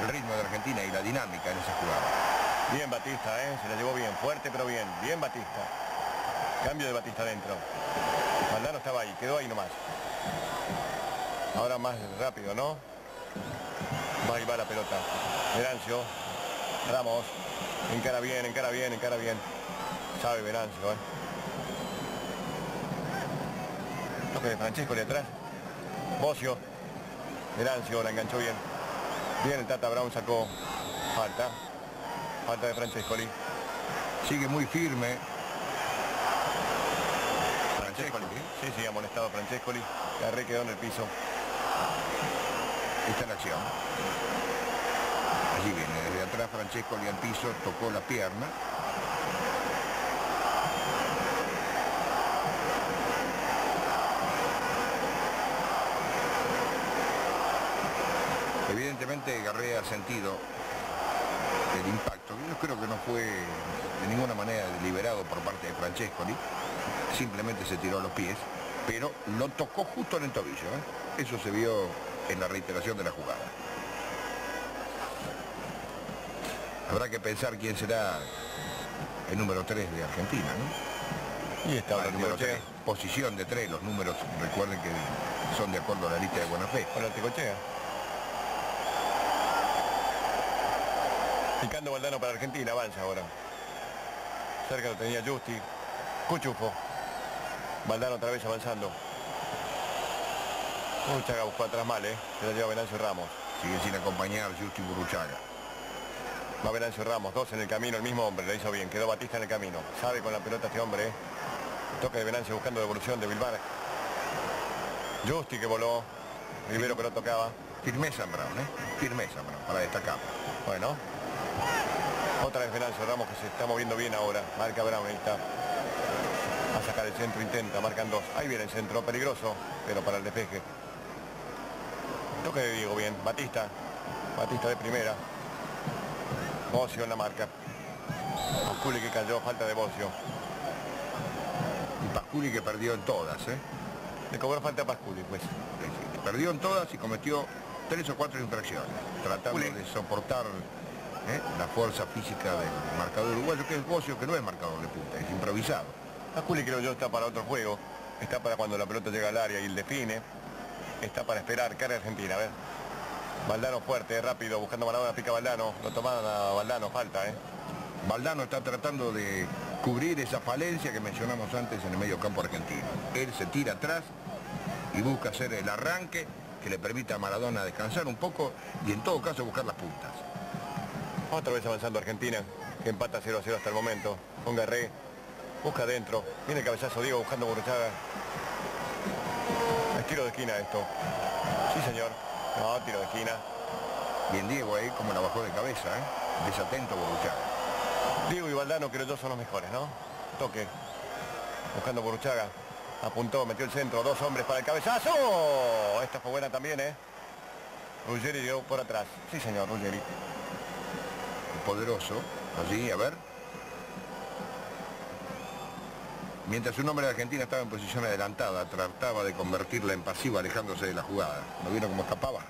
el ritmo de Argentina y la dinámica en esa jugada. Bien Batista, ¿eh? se la llevó bien, fuerte pero bien. Bien Batista. Cambio de Batista adentro. Valdano estaba ahí, quedó ahí nomás. Ahora más rápido, ¿no? Va y va la pelota. Venancio. Ramos. Encara bien, encara bien, encara bien. Sabe Venancio, ¿eh? Toque de Francesco de atrás. Bocio. Venancio la enganchó bien. Bien el Tata Brown sacó falta. Falta de Francescoli. Sigue muy firme. Francescoli. Sí, sí, ha molestado a Francescoli. Garré quedó en el piso. Esta es la acción. Allí viene, desde atrás Francesco al piso, tocó la pierna. Evidentemente Garré ha sentido el impacto. Yo creo que no fue de ninguna manera deliberado por parte de Francescoli. Simplemente se tiró a los pies, pero lo tocó justo en el tobillo. ¿eh? Eso se vio en la reiteración de la jugada. Habrá que pensar quién será el número 3 de Argentina, ¿no? Y está Ah, el número 3, posición de 3, los números recuerden que son de acuerdo a la lista de buena fe. Con el Tecochea. Picando Valdano para Argentina, avanza ahora. Cerca lo tenía Justi. Cuchufo. Valdano otra vez avanzando. Burruchaga buscó atrás mal, ¿eh? Se la lleva Venancio Ramos. Sigue sin acompañar Justi Burruchaga. Va Venancio Ramos, dos en el camino, el mismo hombre, le hizo bien. Quedó Batista en el camino. Sabe con la pelota este hombre, ¿eh? Toque de Venancio buscando devolución de Bilbar. Justi que voló. Rivero que lo tocaba. Firmeza en Brown, ¿eh? Firmeza Brown, para destacar. Bueno. Otra vez Venancio Ramos que se está moviendo bien ahora. Marca Brown, ahí está. A sacar el centro, intenta, marcan dos. Ahí viene el centro, peligroso, pero para el despeje. Toque de Diego, bien. Batista. Batista de primera. Bocio en la marca. Osculi que cayó, falta de Bocio. Y Pasculi que perdió en todas, ¿eh? Le cobró falta a Pasculi, pues. Perdió en todas y cometió tres o cuatro infracciones, tratando Pasculi. de soportar ¿eh? la fuerza física del marcador uruguayo, que es Bocio, que no es marcador de punta, es improvisado. Pasculi creo yo está para otro juego. Está para cuando la pelota llega al área y él define. Está para esperar. Carga Argentina, a ver. Valdano fuerte, rápido, buscando Maradona, pica Valdano. Lo tomaron a Valdano, falta, ¿eh? Valdano está tratando de cubrir esa falencia que mencionamos antes en el medio campo argentino. Él se tira atrás y busca hacer el arranque que le permita a Maradona descansar un poco y en todo caso buscar las puntas. Otra vez avanzando Argentina, que empata 0 a 0 hasta el momento. Con Garré, busca adentro. Viene el cabezazo Diego buscando Burruchaga. Es tiro de esquina esto. Sí, señor. No, tiro de esquina. Bien Diego ahí como la bajó de cabeza, ¿eh? desatento Boruchaga. Diego y Valdano creo yo son los mejores, ¿no? Toque. Buscando Burruchaga. Apuntó, metió el centro. Dos hombres para el cabezazo. Esta fue buena también, ¿eh? Ruggeri llegó por atrás. Sí, señor, Ruggeri. poderoso, allí, a ver. Mientras un hombre de Argentina estaba en posición adelantada, trataba de convertirla en pasiva alejándose de la jugada. ¿No vieron cómo escapaba?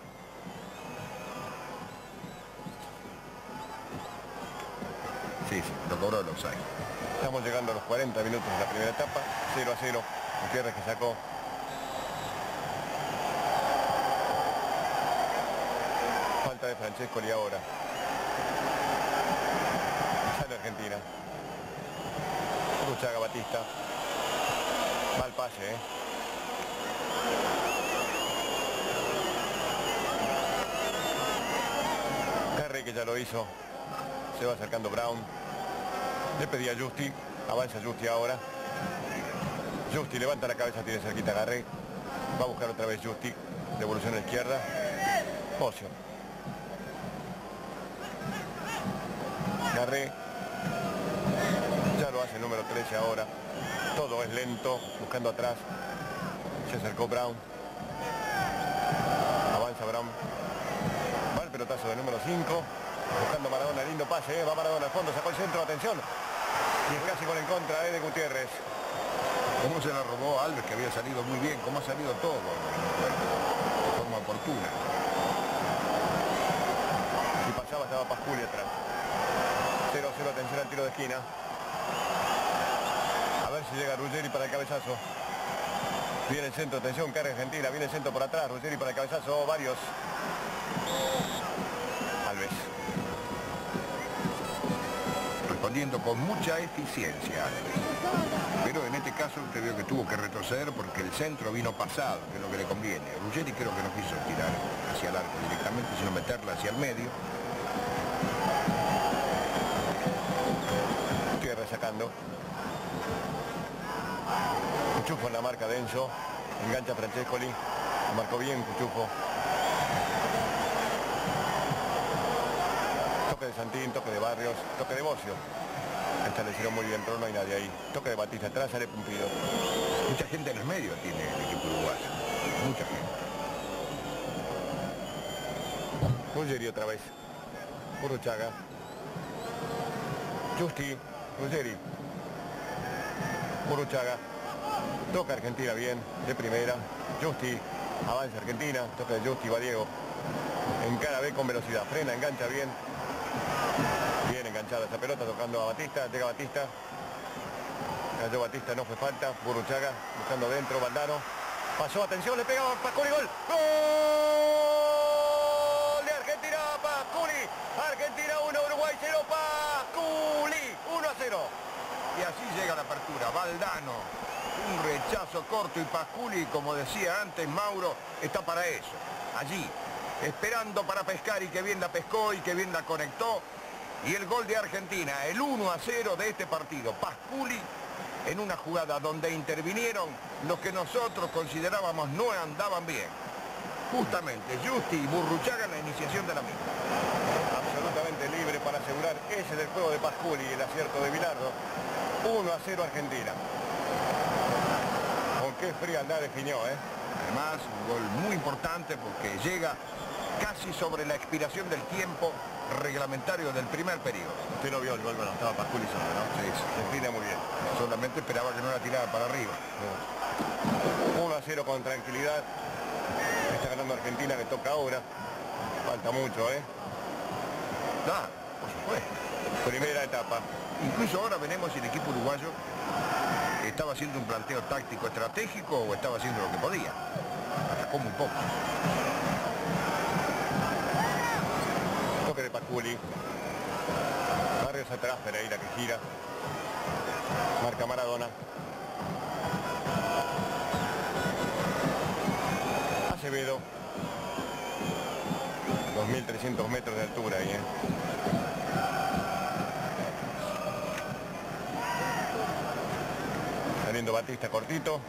Sí, sí, lo cobró el offside. Estamos llegando a los 40 minutos de la primera etapa. 0 a 0. Gutiérrez que sacó. Falta de Francesco y ahora. Sale Argentina. Luchaga Batista. Mal pase, ¿eh? Carrey que ya lo hizo. Se va acercando Brown. Le pedía a Justi. Avanza Justi ahora. Justi levanta la cabeza, tiene cerquita Garré. Va a buscar otra vez Justi. Devolución a la izquierda. Ocio. Garré. Ya lo hace el número 13 ahora. Todo es lento, buscando atrás. Se acercó Brown. Avanza Brown. Va el pelotazo del número 5. Buscando Maradona, lindo pase, ¿eh? va Maradona al fondo, sacó el centro, atención. Y es casi con en contra ¿eh? de Gutiérrez. ¿Cómo se la robó Alves, que había salido muy bien? ¿Cómo ha salido todo? De forma oportuna. Si pasaba estaba Pasculi atrás. 0-0, atención al tiro de esquina. A ver si llega Ruggeri para el cabezazo. Viene el centro, atención, carga Argentina, viene el centro por atrás, Ruggeri para el cabezazo, varios. Alves. Respondiendo con mucha eficiencia. Pero en este caso usted vio que tuvo que retroceder porque el centro vino pasado, que es lo que le conviene. Ruggeri creo que no quiso tirar hacia el arco directamente, sino meterla hacia el medio. Gutiérrez sacando. Cuchufo en la marca de Enzo. Engancha Francescoli. Marcó bien Cuchufo. Toque de Santín, toque de Barrios, toque de Bocio. Esta le hicieron muy bien, pero no hay nadie ahí. Toque de Batista atrás, sale Pumpido. Mucha gente en el medio tiene el equipo uruguayo. Mucha gente. Ruggeri otra vez. Urruchaga. Justi. Ruggeri. Urruchaga. Toca Argentina bien, de primera. Justi. Avanza Argentina. Toca Justi, va Diego. Encara B con velocidad. Frena, engancha bien. Bien enganchada esa pelota, tocando a Batista. Llega Batista. Cayó Batista, no fue falta. Burruchaga buscando dentro. Valdano. Pasó, atención, le pega Pasculi, gol. ¡Gol! de Argentina, Pasculi. Argentina 1, Uruguay 0, Pasculi. 1 a 0. Y así llega la apertura. Valdano, un rechazo corto y Pasculi, como decía antes Mauro, está para eso. Allí, esperando para pescar y que bien la pescó y que bien la conectó. Y el gol de Argentina, el 1 a 0 de este partido. Pasculi en una jugada donde intervinieron los que nosotros considerábamos no andaban bien. Justamente, Justi y Burruchaga en la iniciación de la misma. Absolutamente libre para asegurar ese del juego de Pasculi y el acierto de Bilardo. 1 a 0 Argentina. Qué frialdad definió, ¿eh? Además, un gol muy importante porque llega casi sobre la expiración del tiempo reglamentario del primer periodo. Usted lo vio el gol cuando estaba Pasculi solo, ¿no? Sí, sí. Define muy bien. Solamente esperaba que no la tirara para arriba. 1 a 0 con tranquilidad. Está ganando Argentina, le toca ahora. Falta mucho, ¿eh? Da, por supuesto. Primera etapa. Incluso ahora veremos si el equipo uruguayo estaba haciendo un planteo táctico estratégico o estaba haciendo lo que podía. Atacó muy poco. Toque de Pasculi. Barrios atrás, Pereira que gira. Marca Maradona. Acevedo. 2.300 metros de altura ahí, ¿eh? Batista cortito.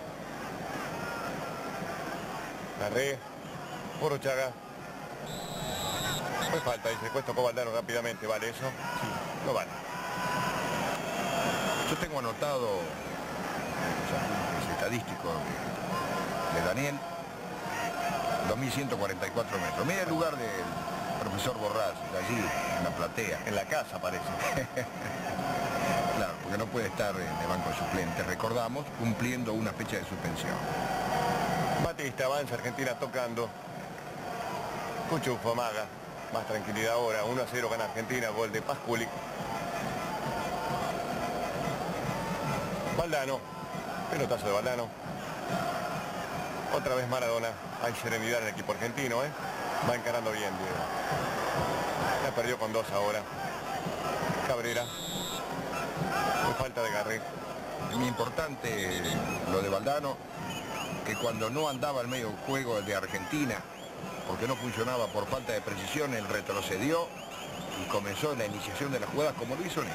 Garré. Puro Chaga. Fue falta, dice, cuesta Valdano rápidamente, ¿vale eso? Sí, no vale. Yo tengo anotado los apuntes estadísticos de, de Daniel, 2.144 metros. Mira el lugar del profesor Borrás, allí en la platea. En la casa parece. (laughs) Porque no puede estar en el banco de suplentes, recordamos, cumpliendo una fecha de suspensión. Batista avanza, Argentina tocando. Cuchufo, amaga. Más tranquilidad ahora. 1 a 0 gana Argentina, gol de Pasculi. Valdano. Pelotazo de Valdano. Otra vez Maradona. Hay serenidad en el equipo argentino, ¿eh? Va encarando bien, Diego. La perdió con dos ahora. Cabrera. Falta de Garré. Muy importante lo de Valdano, que cuando no andaba el medio juego de Argentina, porque no funcionaba por falta de precisión, él retrocedió y comenzó la iniciación de la jugada como lo hizo él.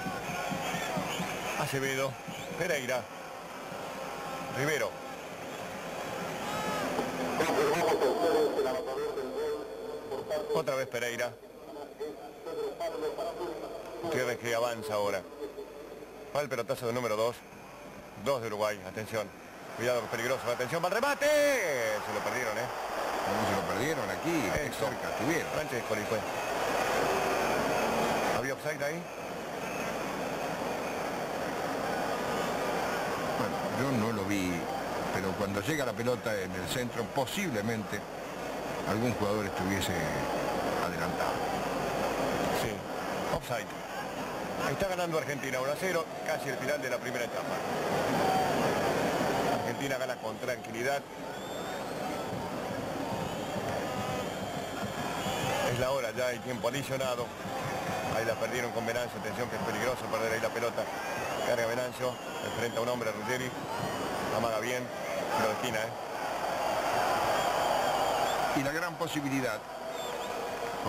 Acevedo. Pereira. Rivero. Otra vez Pereira. Gutiérrez que avanza ahora. El pelotazo del número 2. 2 de Uruguay, atención. Cuidado, peligroso, atención, va el remate. Se lo perdieron, ¿eh? ¿Cómo se lo perdieron aquí? Eso. cerca estuvieron. Francescoli fue. ¿Había offside ahí? Bueno, yo no lo vi, pero cuando llega la pelota en el centro, posiblemente algún jugador estuviese adelantado. Sí. Offside. Está ganando Argentina 1 a 0, casi el final de la primera etapa. Argentina gana con tranquilidad. Es la hora, ya hay tiempo adicionado. Ahí la perdieron con Venancio, atención que es peligroso perder ahí la pelota. Carga Venancio, enfrenta a un hombre, Ruggeri. Amaga bien, pero esquina, ¿eh? Y la gran posibilidad,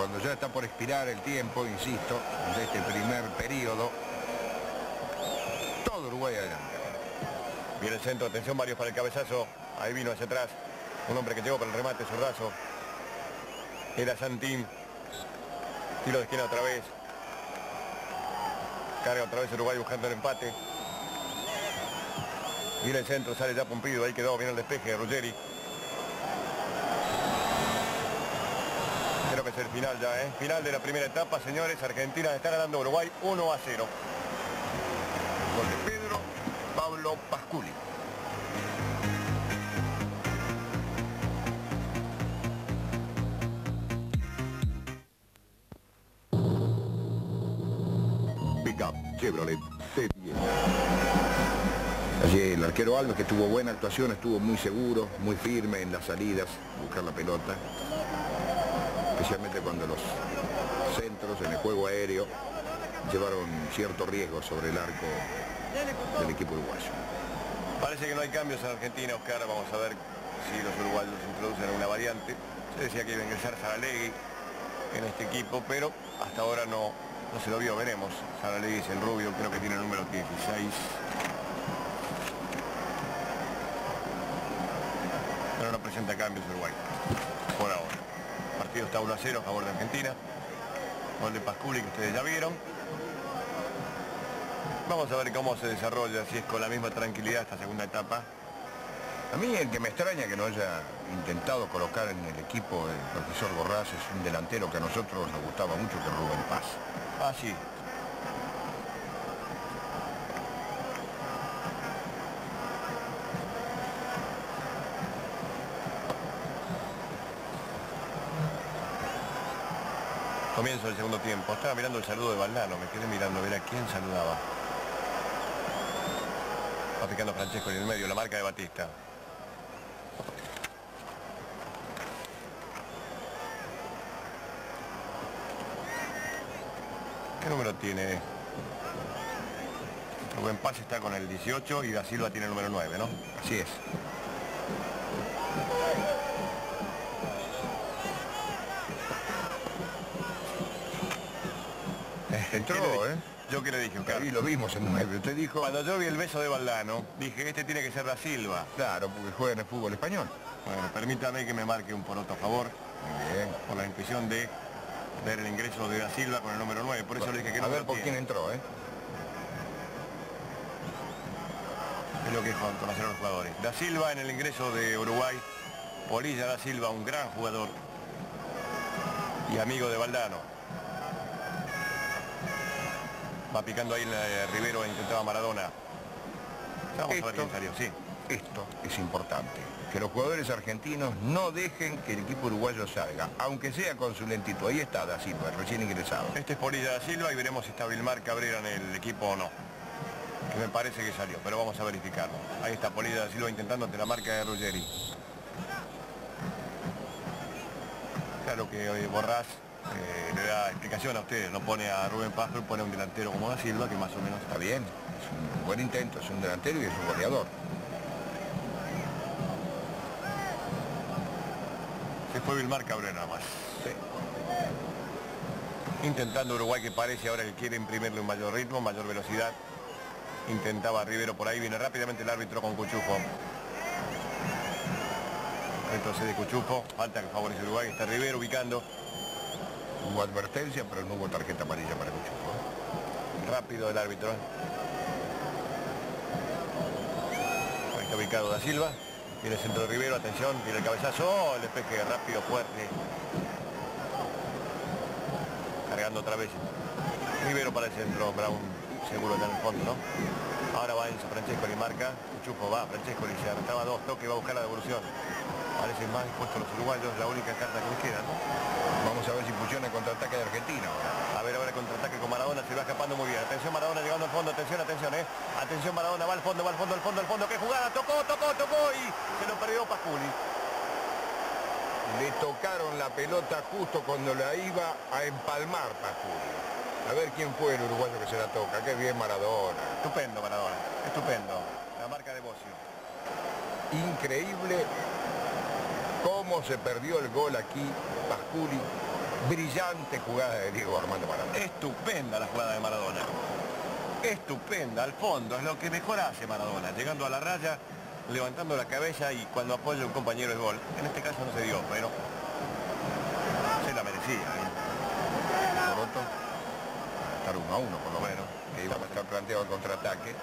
cuando ya está por expirar el tiempo, insisto, de este primer periodo, todo Uruguay adelante. Viene el centro, atención varios para el cabezazo. Ahí vino hacia atrás. Un hombre que llegó para el remate, zurdazo. Era Santín. Tiro de esquina otra vez. Carga otra vez Uruguay buscando el empate. Viene el centro, sale ya Pumpido, ahí quedó, viene el despeje de Ruggeri. Final ya, ¿eh? Final de la primera etapa, señores. Argentina está ganando Uruguay 1 a 0. Gol Pedro Pablo Pasculi. Pickup, Chevrolet, C10. Allí el arquero Alves que tuvo buena actuación, estuvo muy seguro, muy firme en las salidas, buscar la pelota, especialmente cuando los centros en el juego aéreo llevaron cierto riesgo sobre el arco del equipo uruguayo. Parece que no hay cambios en Argentina, Oscar. Vamos a ver si los uruguayos introducen alguna variante. Se decía que iba a ingresar Saralegui en este equipo, pero hasta ahora no, no se lo vio. Veremos. Saralegui es el rubio, creo que tiene el número 16. 1 a 0 a favor de Argentina. Gol de Pasculi que ustedes ya vieron. Vamos a ver cómo se desarrolla, si es con la misma tranquilidad esta segunda etapa. A mí el que me extraña que no haya intentado colocar en el equipo del profesor Borrás es un delantero que a nosotros nos gustaba mucho, que es Rubén Paz. Ah, sí. Comienzo el segundo tiempo. Estaba mirando el saludo de Valdano, me quedé mirando a ver a quién saludaba. Va picando Francesco en el medio, la marca de Batista. ¿Qué número tiene? Rubén Paz está con el 18 y Da Silva tiene el número 9, ¿no? Así es. Entró. ¿eh? Yo qué le dije, Oscar? Ahí lo vimos en nueve. Usted dijo, Cuando yo vi el beso de Valdano, dije, este tiene que ser Da Silva. claro, porque juega en el fútbol español. Bueno, permítame que me marque un poroto a favor Muy bien. por la intuición de ver el ingreso de Da Silva con el número 9. Por eso le dije que A no ver lo por tiene. quién entró, ¿eh? Es lo que con- conocer a los jugadores. Da Silva en el ingreso de Uruguay. Polilla Da Silva, un gran jugador y amigo de Valdano. Va picando ahí en la- Rivero intentaba Maradona. Ya Vamos a ver quién salió, sí. Esto es importante. Que los jugadores argentinos no dejen que el equipo uruguayo salga, aunque sea con su lentitud. Ahí está Da Silva, recién ingresado. Este es Polilla da Silva y veremos si está Vilmar Cabrera en el equipo o no. Que me parece que salió, pero vamos a verificarlo. Ahí está Polilla da Silva intentando ante la marca de Ruggeri. Claro que hoy Borrás eh, le da explicación a ustedes, no pone a Rubén Paz, pero pone a un delantero como da Silva que más o menos Está bien, es un buen intento, es un delantero y es un goleador. Se fue Vilmar Cabrera nada más. Sí. Intentando Uruguay que parece ahora que quiere imprimirle un mayor ritmo, mayor velocidad. Intentaba Rivero por ahí, viene rápidamente el árbitro con Cuchufo. Retrocede Cuchufo, falta que favorece Uruguay, está Rivero ubicando. Hubo advertencia, pero no hubo tarjeta amarilla para Cuchufo. Rápido el árbitro. Ahí está ubicado Da Silva. Viene el centro de Rivero, atención, viene el cabezazo, oh, el despeje rápido, fuerte. Cargando otra vez. Rivero para el centro, Brown seguro está en el fondo, ¿no? Ahora va Enzo Francesco y marca. Cuchufo va, Francesco y se arrastraba dos toques va a buscar la devolución. Parecen más dispuestos los uruguayos, la única carta que les queda, ¿no? Vamos a ver si funciona el contraataque de Argentina ahora. A ver ahora el contraataque con Maradona, se va escapando muy bien. Atención Maradona llegando al fondo, atención, atención, eh. Atención Maradona, va al fondo, va al fondo, al fondo, al fondo. ¡Qué jugada! Tocó, tocó, tocó y se lo perdió Pasculi. Le tocaron la pelota justo cuando la iba a empalmar Pasculi. A ver quién fue el uruguayo que se la toca. Qué bien Maradona. Estupendo Maradona, estupendo. La marca de Bocio. Increíble cómo se perdió el gol aquí Pasculi. Brillante jugada de Diego Armando Maradona. Estupenda la jugada de Maradona. Estupenda, al fondo, es lo que mejor hace Maradona. Llegando a la raya, levantando la cabeza y cuando apoya un compañero el gol. En este caso no se dio, pero se la merecía. ¿eh? Poroto, estar uno a uno por lo menos, que iba a estar planteado el contraataque.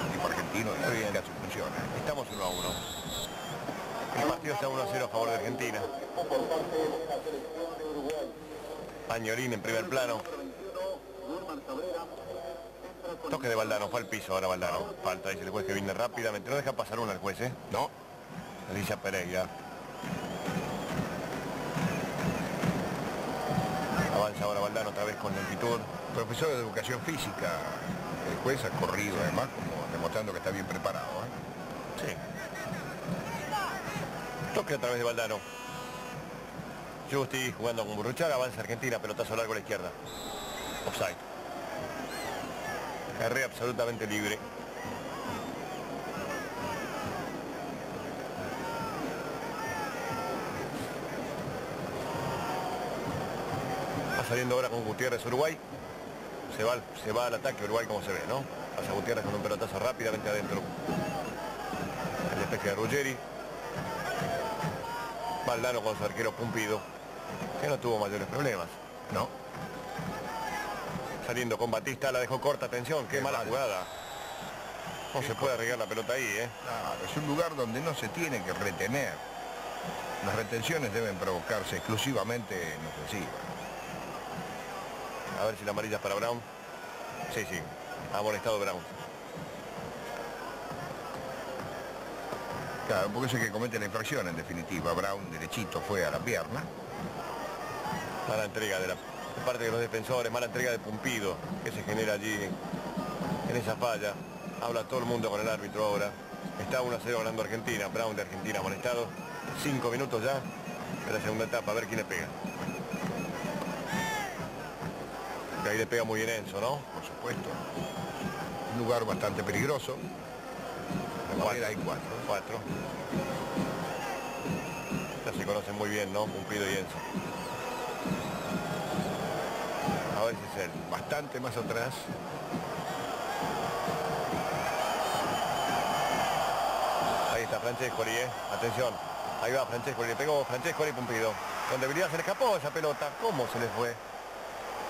El equipo argentino y bien. casi funciona. Estamos 1 a 1. El partido está 1 a 0 a favor de Argentina. Pañolín en primer plano. Toque de Valdano, fue al piso ahora Valdano. Falta, dice el juez que viene rápidamente. No deja pasar una el juez, ¿eh? No, Alicia Pereira. Avanza ahora Valdano otra vez con lentitud. profesor de educación física, el juez ha corrido además como demostrando que está bien preparado. ¿eh? Sí. Toque a través de Valdano. Justi jugando con Burruchaga, avanza Argentina, pelotazo largo a la izquierda. Offside. Carrera absolutamente libre. Va saliendo ahora con Gutiérrez Uruguay. Se va, se va al ataque Uruguay como se ve, ¿no? Pasa Gutiérrez con un pelotazo rápidamente adentro. El despeje de Ruggeri. Valdano con su arquero Pumpido, que no tuvo mayores problemas. No, Saliendo con Batista, la dejó corta, atención, qué, Qué mala mal. jugada. No se puede arriesgar la pelota ahí, ¿eh? claro, es un lugar donde no se tiene que retener. Las retenciones deben provocarse exclusivamente en ofensiva. A ver si la amarilla es para Brown. Sí, sí, ha molestado Brown. Claro, porque es el que comete la infracción en definitiva. Brown derechito fue a la pierna. Mala entrega de la parte de los defensores, mala entrega de Pumpido, que se genera allí en esa falla. Habla todo el mundo con el árbitro ahora. Está 1 a 0 ganando Argentina, Brown de Argentina molestado. Cinco minutos ya de la segunda etapa, a ver quién le pega. Que ahí le pega muy bien Enzo, ¿no? por supuesto. Un lugar bastante peligroso. Barrera hay cuatro. Cuatro. Ya se conocen muy bien, ¿no? Pumpido y Enzo. A ver si es él. Bastante más atrás. Ahí está Francescoli, ¿eh? Atención. Ahí va Francescoli, le pegó Francescoli Pumpido. Con debilidad se le escapó esa pelota. ¿Cómo se le fue?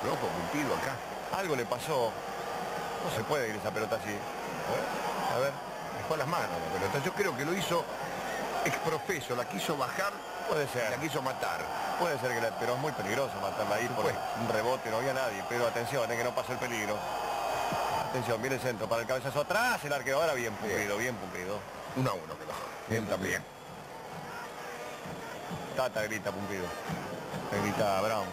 Loco, cumplido acá. Algo le pasó. No se puede ir esa pelota así. A ver. Dejó las manos la pelota. Yo creo que lo hizo exprofeso. La quiso bajar Puede ser. la quiso matar. Puede ser que la, pero es muy peligroso matarla ahí por un rebote, no había nadie. Pero atención, es que no pasa el peligro. Atención, viene el centro para el cabezazo atrás, el arquero ahora bien Pumpido, bien Pumpido. Uno a uno quedó. Bien también. Tata grita Pumpido. Grita Brown.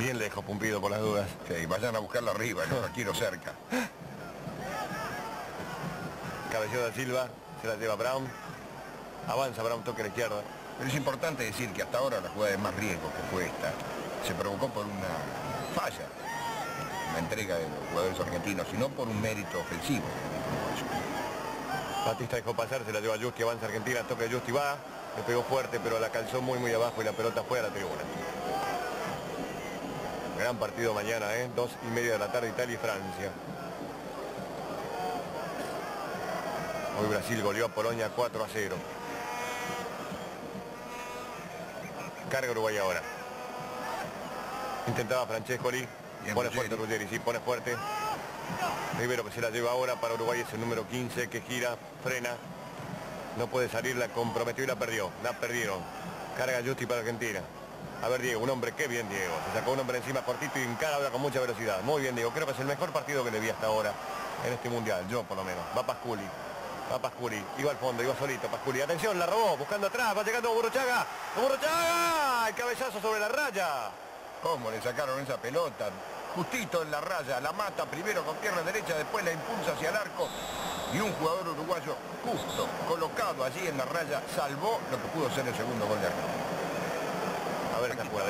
Bien lejos Pumpido por las dudas. Sí, vayan a buscarla arriba, no la quiero cerca. Cabeceo de Silva, se la lleva Brown. Avanza Brown, toque a la izquierda. Pero es importante decir que hasta ahora la jugada de más riesgo que fue esta se provocó por una falla en la entrega de los jugadores argentinos, sino por un mérito ofensivo. Batista dejó pasar, se la lleva Justi, avanza Argentina, toque Justi, va. Le pegó fuerte, pero la calzó muy muy abajo y la pelota fue a la tribuna. Gran partido mañana, ¿eh? Dos y media de la tarde, Italia y Francia. Hoy Brasil goleó a Polonia 4 a 0. Carga Uruguay ahora. Intentaba Francescoli. pone fuerte Ruggeri, sí, pone fuerte. Rivero que se la lleva ahora para Uruguay es el número 15 que gira, frena. No puede salir, la comprometió y la perdió. La perdieron. Carga Justi para Argentina. A ver, Diego, un hombre, qué bien Diego. Se sacó un hombre encima cortito y encara ahora con mucha velocidad. Muy bien, Diego. Creo que es el mejor partido que le vi hasta ahora en este mundial. Yo, por lo menos. Va Pasculi. Va Pasculi. Iba al fondo, iba solito Pasculi. Atención, la robó. Buscando atrás. Va llegando Burruchaga. ¡Burruchaga! El cabezazo sobre la raya. ¿Cómo le sacaron esa pelota? Justito en la raya. La mata primero con pierna derecha, después la impulsa hacia el arco. Y un jugador uruguayo justo, colocado allí en la raya, salvó lo que pudo ser el segundo gol de Argentina. A ver esta jugada.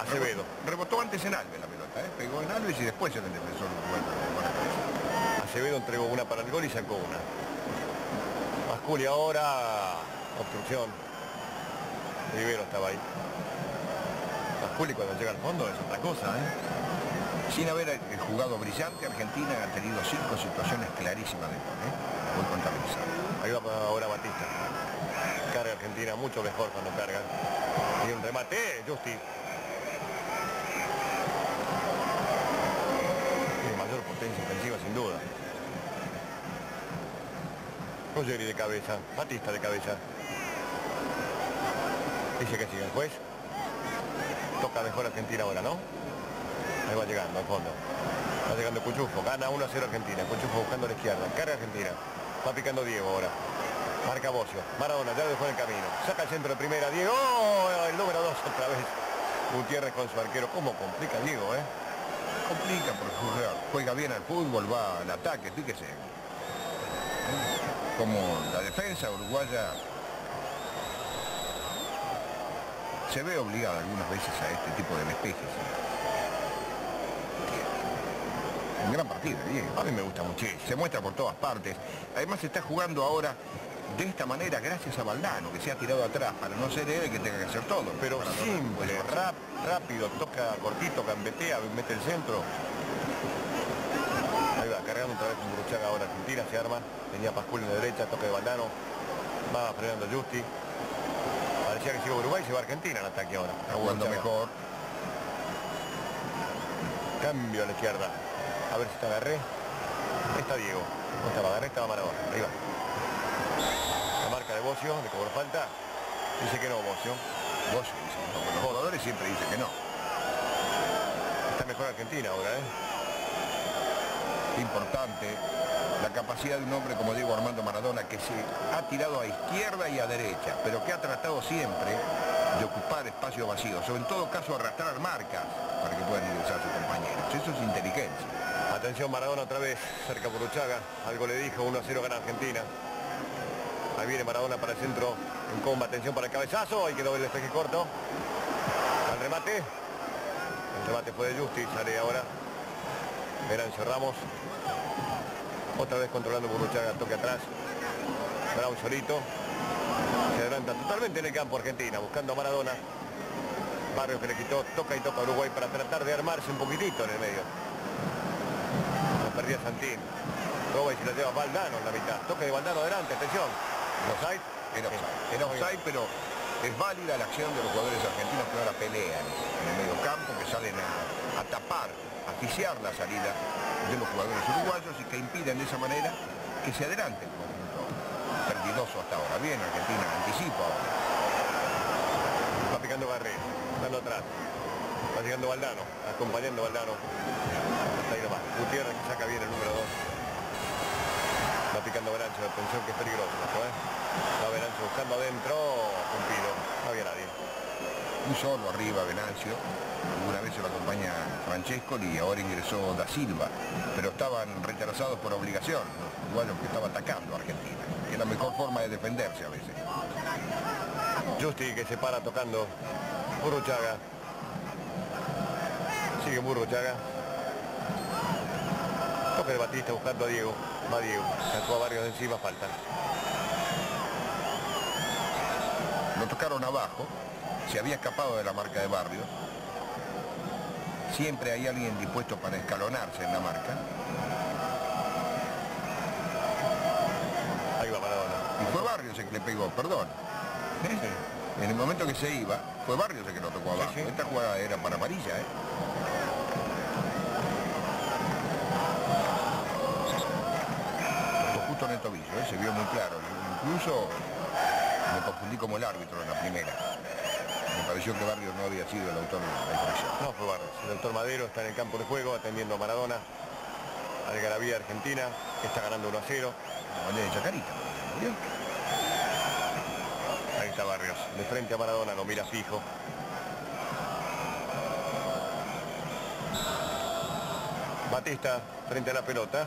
Acevedo. Rebotó antes en Alves la pelota, ¿eh? pegó en Alves y después en el defensor bueno, Acevedo entregó una para el gol y sacó una. Masculi ahora, obstrucción. Rivero estaba ahí. Masculi cuando llega al fondo es otra cosa, ¿eh? Sin haber eh, jugado brillante, Argentina ha tenido cinco situaciones clarísimas de gol, ¿eh? Muy contabilizado. Ahí va ahora Batista. Argentina mucho mejor cuando carga. Y un remate, Justi. Tiene mayor potencia ofensiva sin duda. Ruggeri de cabeza, Batista de cabeza. Dice que sigue el juez. Toca mejor Argentina ahora, ¿no? Ahí va llegando al fondo. Va llegando Cuchufo. Gana 1 a 0 Argentina. Cuchufo buscando a la izquierda. Carga Argentina. Va picando Diego ahora. Marca Bocio. Maradona ya dejó en el camino. Saca el centro de primera. Diego. ¡Oh! El número 2 otra vez. Gutiérrez con su arquero. ¿Cómo complica Diego, eh? Complica porque juega bien al fútbol, va al ataque, fíjese. Como la defensa uruguaya se ve obligada algunas veces a este tipo de despejes. Un gran partido, Diego. A mí me gusta muchísimo. Se muestra por todas partes. Además está jugando ahora de esta manera gracias a Valdano, que se ha tirado atrás, para no ser él el que tenga que hacer todo. Pero simple, rap, rápido, toca cortito, gambetea, mete el centro. Ahí va, cargando otra vez con Bruchaga ahora Argentina, se arma. Tenía Pascual en la derecha, toque de Valdano. Va frenando Justi. Parecía que sigue Uruguay, se va Argentina en ataque ahora. Está jugando mejor. Cambio a la izquierda. A ver si está Agarré. Está Diego. No estaba Agarré, estaba Maradona. Ahí va. Bocio, de cobro falta. Dice que no, Bocio. Bocio dice no, los jugadores siempre dicen que no. Está mejor Argentina ahora, ¿eh? Importante la capacidad de un hombre como Diego Armando Maradona que se ha tirado a izquierda y a derecha, pero que ha tratado siempre de ocupar espacios vacíos, o en todo caso arrastrar marcas para que puedan ingresar sus compañeros. Eso es inteligencia. Atención Maradona otra vez, cerca por Uchaga. Algo le dijo, 1 a 0 gana Argentina. Viene Maradona para el centro, en comba, atención para el cabezazo, ahí quedó el despeje corto. Al remate. El remate fue de Justi, sale ahora. Verancio Ramos. Otra vez controlando Burruchaga, toque atrás. Brown solito. Se adelanta totalmente en el campo Argentina, buscando a Maradona. Barrio que le quitó, toca y toca Uruguay para tratar de armarse un poquitito en el medio. La perdía Santín. Roba y se la lleva Valdano en la mitad. Toque de Valdano adelante, atención. Era offside. Era offside, pero es válida la acción de los jugadores argentinos que ahora pelean en el medio campo, que salen a, a tapar, a asfixiar la salida de los jugadores uruguayos y que impiden de esa manera que se adelante el conjunto perdidoso hasta ahora. Bien, Argentina anticipa ahora. Va picando Garré, dando atrás. Va llegando Valdano, acompañando a Valdano. Hasta ahí nomás. Gutiérrez que saca bien el número 2. Picando Berancho, atención que es peligroso ¿eh? Va Berancho buscando adentro, cumplido, no había nadie. Un solo arriba Venancio, una vez se lo acompaña Francesco y ahora ingresó Da Silva, pero estaban retrasados por obligación, uruguayos que estaba atacando a Argentina, que es la mejor forma de defenderse a veces. Justi que se para tocando, Burruchaga, sigue Burruchaga, toque de Batista buscando a Diego, va Diego, sacó a varios de encima, falta. Lo tocaron abajo, se había escapado de la marca de Barrios. Siempre hay alguien dispuesto para escalonarse en la marca. Ahí va Maradona. Y fue Barrios el que le pegó, perdón. ¿Eh? En el momento que se iba, fue Barrios el que lo tocó abajo. sí. Esta jugada era para amarilla, ¿eh? En el tobillo, ¿eh? se vio muy claro. Incluso me confundí como el árbitro en la primera. Me pareció que Barrios no había sido el autor de la infracción. No fue Barrios. El doctor Madero está en el campo de juego atendiendo a Maradona. Algarabía Argentina, que está ganando 1 a 0. La bandera de Chacarita. Ahí está Barrios. De frente a Maradona, lo mira fijo. Batista frente a la pelota.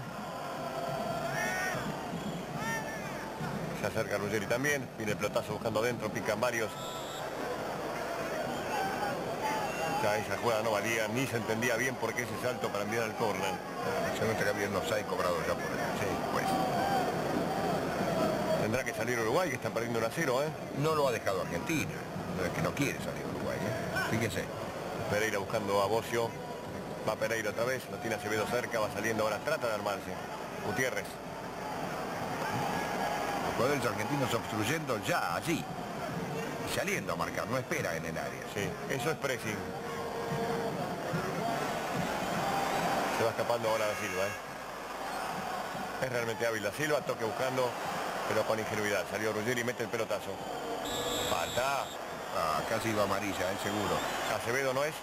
Acerca Ruggeri también. Viene el pelotazo buscando adentro. Pican varios. Ya esa jugada no valía. Ni se entendía bien por qué ese salto para enviar al. Se nota que había un offside cobrado ya por él. Sí, pues. Tendrá que salir Uruguay, que están perdiendo 1 a 0, ¿eh? No lo ha dejado Argentina. No es que no quiere salir Uruguay, ¿eh? Fíjense. Pereira buscando a Bocio. Va Pereira otra vez, lo tiene Acevedo cerca, va saliendo ahora, trata de armarse. Gutiérrez. Jugadores argentinos obstruyendo ya, allí. Y saliendo a marcar, no espera en el área. Sí, eso es pressing. Se va escapando ahora la Silva, ¿eh? Es realmente hábil la Silva, toque buscando, pero con ingenuidad. Salió Ruggeri y mete el pelotazo. Falta. Ah, casi iba amarilla, ¿eh? seguro. Acevedo no es.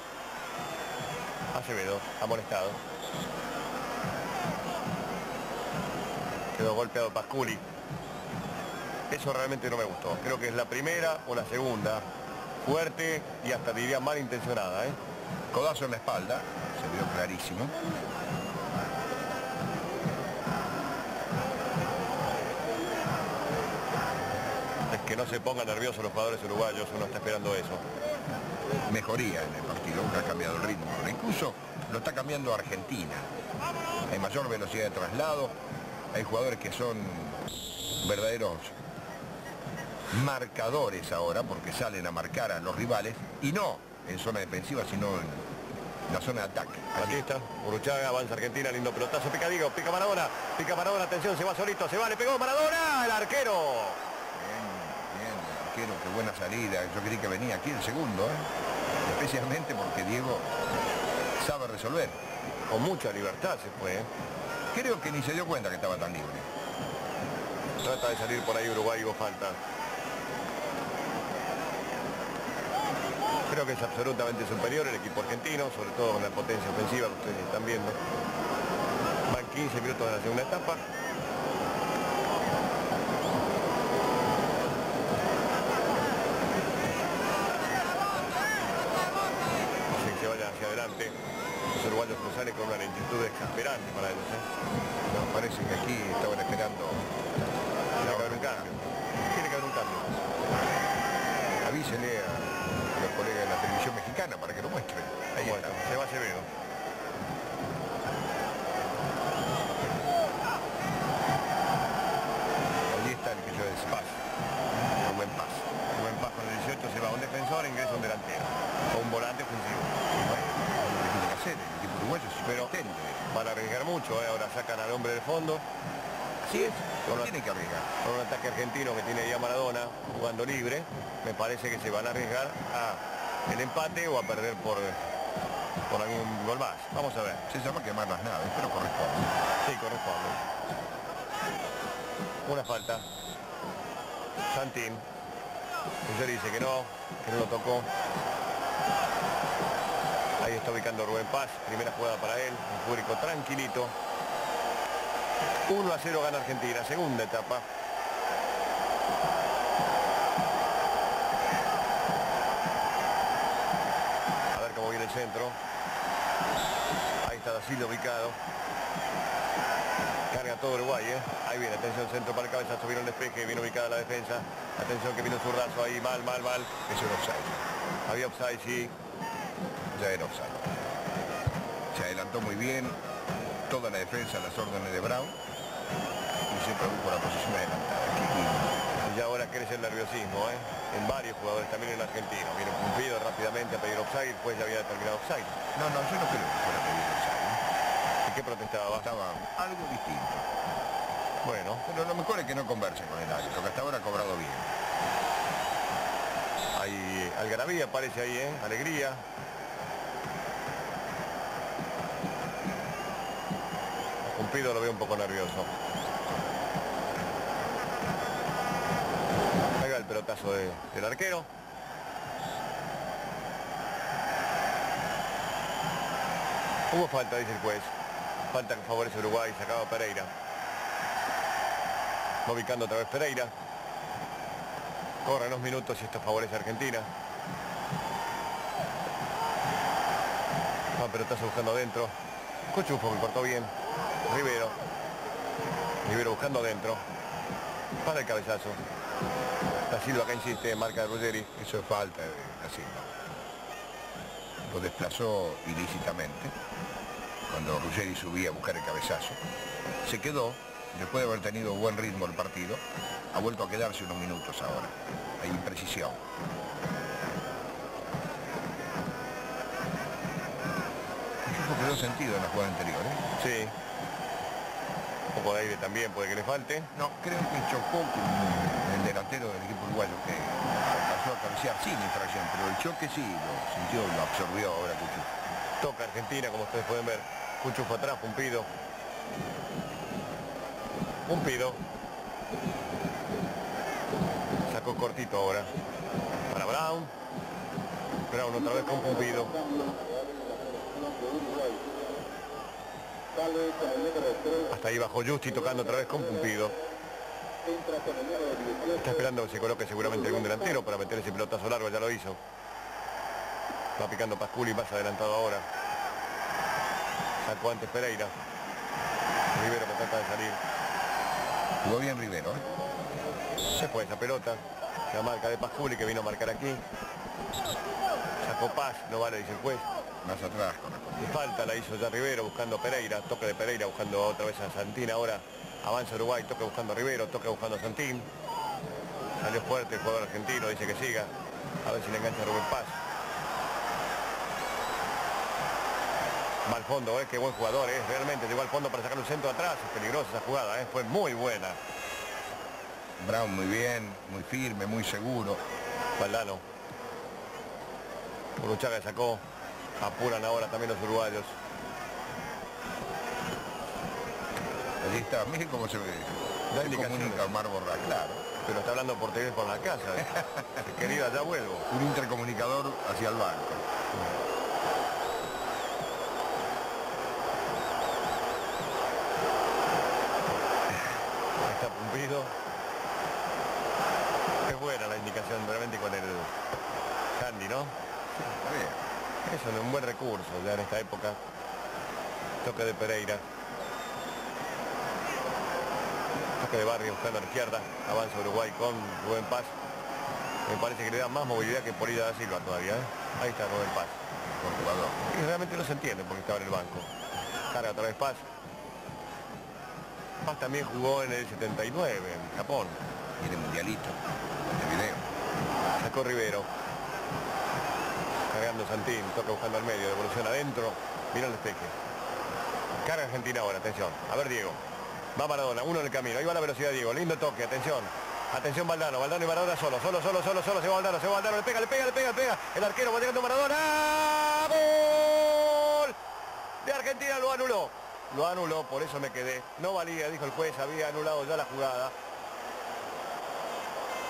Acevedo, ha molestado. Quedó golpeado Pasculi. Eso realmente no me gustó. Creo que es la primera o la segunda. Fuerte y hasta diría malintencionada. ¿eh? Codazo en la espalda, se vio clarísimo. Es que no se pongan nerviosos los jugadores uruguayos, uno está esperando eso. Mejoría en el partido, ha cambiado el ritmo. Pero incluso lo está cambiando Argentina. Hay mayor velocidad de traslado, hay jugadores que son verdaderos marcadores ahora, porque salen a marcar a los rivales, y no en zona defensiva, sino en la zona de ataque. Allí. Batista, Uruchaga, avanza Argentina, lindo pelotazo, pica Diego, pica Maradona, pica Maradona, atención, se va solito, se va, le pegó Maradona, el arquero. Bien, bien, el arquero, qué buena salida. Yo creí que venía aquí el segundo, ¿eh? especialmente porque Diego sabe resolver. Con mucha libertad se fue. ¿eh? Creo que ni se dio cuenta que estaba tan libre. Trata de salir por ahí Uruguay hubo falta. Creo que es absolutamente superior el equipo argentino, sobre todo con la potencia ofensiva que ustedes están viendo. Van 15 minutos de la segunda etapa. Hacen que vayan hacia adelante. Los uruguayos cruzales con una lentitud exasperante para ellos. ¿eh? Nos parece que aquí estaban esperando. Al hombre del fondo. Así es, Con tiene que arriesgar. Con un ataque argentino que tiene ya Maradona jugando libre. Me parece que se van a arriesgar a el empate o a perder por, por algún gol más. Vamos a ver. Se llama quemar las naves, pero corresponde. Sí, corresponde. Una falta. Santín. Usted dice que no, que no lo tocó. Ahí está ubicando Rubén Paz. Primera jugada para él. Un público tranquilito. 1 a 0 gana Argentina. Segunda etapa. A ver cómo viene el centro. Ahí está Dasilio ubicado. Carga todo Uruguay, ¿eh? Ahí viene, atención, centro para el cabezazo, vino el despeje, viene ubicada la defensa. Atención que vino un zurdazo ahí, mal, mal, mal. Eso era offside. Había offside, sí. Ya era offside. Se adelantó muy bien. Toda la defensa a las órdenes de Brown. Y se produjo la posición adelantada. Y ahora crece el nerviosismo, ¿eh? En varios jugadores, también en el argentino. Viene cumplido rápidamente a pedir offside, después ya había determinado offside. No, no, yo no creo que fuera pedir offside. ¿Y qué protestaba? Estaba algo distinto. Bueno, Pero lo mejor es que no converse con el árbitro, que hasta ahora ha cobrado bien. hay algarabía, parece ahí, ¿eh? Alegría. Cumplido lo veo un poco nervioso. Va el pelotazo de- del arquero. Hubo falta, dice el juez. Falta que favorece Uruguay, sacaba Pereira. Va ubicando otra vez Pereira. Corren los minutos y esto favorece a Argentina. Va pelotazo buscando adentro. Cochufo que cortó bien. Rivero. Rivero buscando adentro. Para el cabezazo. Da Silva acá insiste, marca de Ruggeri. Eso es falta de la Silva. Lo desplazó ilícitamente cuando Ruggeri subía a buscar el cabezazo. Se quedó, después de haber tenido buen ritmo el partido, ha vuelto a quedarse unos minutos ahora. Hay imprecisión. Eso sentido en la jugada anterior, ¿eh? Sí. Un poco de aire también, puede que le falte. No, creo que chocó con el delantero del equipo uruguayo que alcanzó a cabecear sin infracción, pero el choque sí lo sintió, lo absorbió ahora Cuchufo. Toca Argentina, como ustedes pueden ver. Cuchufo atrás, Pumpido. Pumpido. Sacó cortito ahora. Para Brown. Brown otra vez con Pumpido. Hasta ahí bajó Justi tocando otra vez con Pumpido. Está esperando que se coloque seguramente algún delantero para meter ese pelotazo largo, ya lo hizo. Va picando Pasculi, más adelantado ahora. Sacó antes Pereira. Rivero que trata de salir. Jugó bien Rivero, ¿eh? Se fue esa pelota. La marca de Pasculi que vino a marcar aquí. Sacó Paz, no vale, dice el juez. Más atrás falta la hizo ya Rivero buscando a Pereira. Toque de Pereira buscando otra vez a Santín. Ahora avanza Uruguay, toque buscando a Rivero, toque buscando a Santín. Salió fuerte el jugador argentino, dice que siga. A ver si le engancha a Rubén Paz. Va al fondo, ¿eh? qué buen jugador, es realmente llegó al fondo para sacar un centro atrás, es peligrosa esa jugada, ¿eh? fue muy buena. Brown muy bien, muy firme, muy seguro. Valdano. Uruchaga sacó, apuran ahora también los uruguayos. Allí está, miren cómo se ve. Da Se indicaciones. comunica Omar Borra, claro. Pero está hablando por teléfono en la casa. (laughs) Querida, ya vuelvo. Un intercomunicador hacia el banco. Está Pumpido. Es buena la indicación realmente con el Candy, ¿no? Está bien. Es un buen recurso ya en esta época. Toque de Pereira. Toque de Barrio buscando a la izquierda. Avanza Uruguay con Rubén Paz. Me parece que le da más movilidad que por ida da Silva todavía. ¿eh? Ahí está Rubén Paz. Jugador. Y realmente no se entiende porque estaba en el banco. Carga otra vez Paz. Paz también jugó en el 79 en Japón. Tiene mundialito. De video. Sacó Rivero. Cargando Santín, toca buscando al medio, devolución adentro. Mira el despeje. Carga Argentina ahora, atención. A ver Diego. Va Maradona, uno en el camino. Ahí va la velocidad de Diego. Lindo toque, atención. Atención Valdano, Valdano y Maradona solo, solo, solo, solo, solo, se va Valdano, se va Valdano, le pega, le pega, le pega, le pega. El arquero va llegando Maradona. ¡Gol! De Argentina lo anuló. Lo anuló, por eso me quedé. No valía, dijo el juez, había anulado ya la jugada.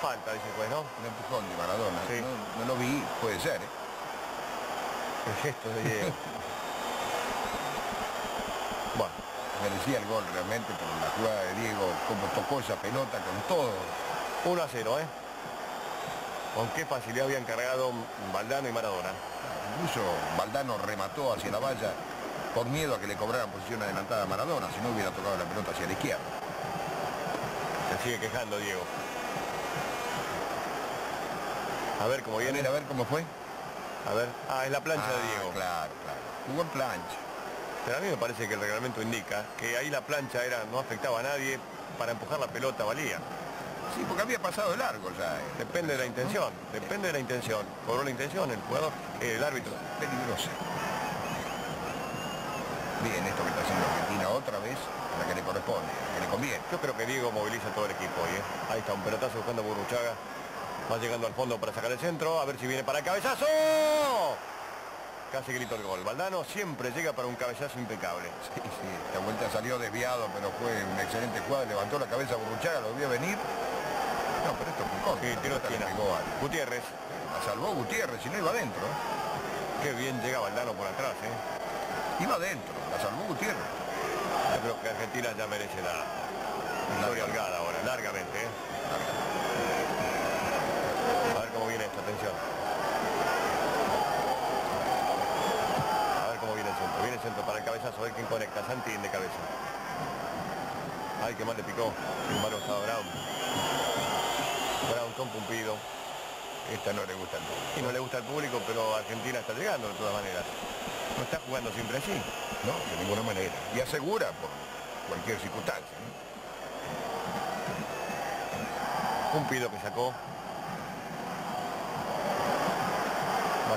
Falta, dice el juez, ¿no? Un empujón de Maradona. Sí. No, no lo vi, puede ser, ¿eh? El gesto de Diego. bueno, Merecía el gol realmente por la jugada de Diego, como tocó esa pelota con todo. 1 a 0, ¿eh? Con qué facilidad habían cargado Valdano y Maradona. Incluso Valdano remató hacia la valla por miedo a que le cobraran posición adelantada a Maradona, si no hubiera tocado la pelota hacia la izquierda. Se sigue quejando Diego. A ver cómo A viene. ver, a ver cómo fue. A ver. Ah, es la plancha de Ah, Diego. Claro, claro. Jugó en plancha. Pero a mí me parece que el reglamento indica que ahí la plancha era no afectaba a nadie, para empujar la pelota valía. Sí, porque había pasado de largo ya. eh. Depende de la intención, depende de la intención. Cobró la intención el jugador, eh, el árbitro. Peligrosa. Bien, esto que está haciendo Argentina otra vez, la que le corresponde, la que le conviene. Yo creo que Diego moviliza todo el equipo hoy, ¿eh? Ahí está, un pelotazo buscando a Burruchaga. Va llegando al fondo para sacar el centro, a ver si viene para el cabezazo. Casi grito el gol. Valdano siempre llega para un cabezazo impecable. (laughs) Sí, sí, esta vuelta salió desviado, pero fue una excelente jugada, levantó la cabeza Burruchaga, lo vio venir. No, pero esto fue contra. Sí, la tiro esquina. al- Gutiérrez. La salvó Gutiérrez, si no iba adentro. ¿eh? Qué bien llega Valdano por atrás, ¿eh? Iba adentro, la salvó Gutiérrez. Yo creo que Argentina ya merece la victoria holgada ahora, largamente, ¿eh? A ver cómo viene esta atención. A ver cómo viene el centro. Para el cabezazo, a ver quién conecta. Santín de cabeza. Ay, qué mal le picó. Sin embargo estaba Brown. Brown con Pumpido. Esta no le gusta. Y no le gusta al público, pero Argentina está llegando de todas maneras. No está jugando siempre así. No, de ninguna manera. Y asegura por cualquier circunstancia. ¿no? Pumpido que sacó.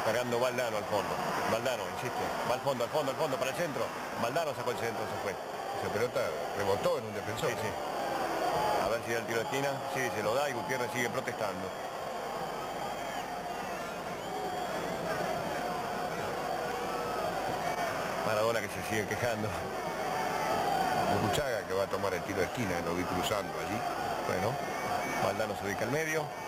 Cargando Valdano al fondo. Valdano, insiste. Va al fondo, al fondo, al fondo, para el centro. Valdano sacó el centro, se fue. Esa pelota rebotó en un defensor. Sí, sí. A ver si da el tiro de esquina. Sí, se lo da y Gutiérrez sigue protestando. Maradona que se sigue quejando. Burruchaga que va a tomar el tiro de esquina, lo vi cruzando allí. Bueno, Valdano se ubica al medio.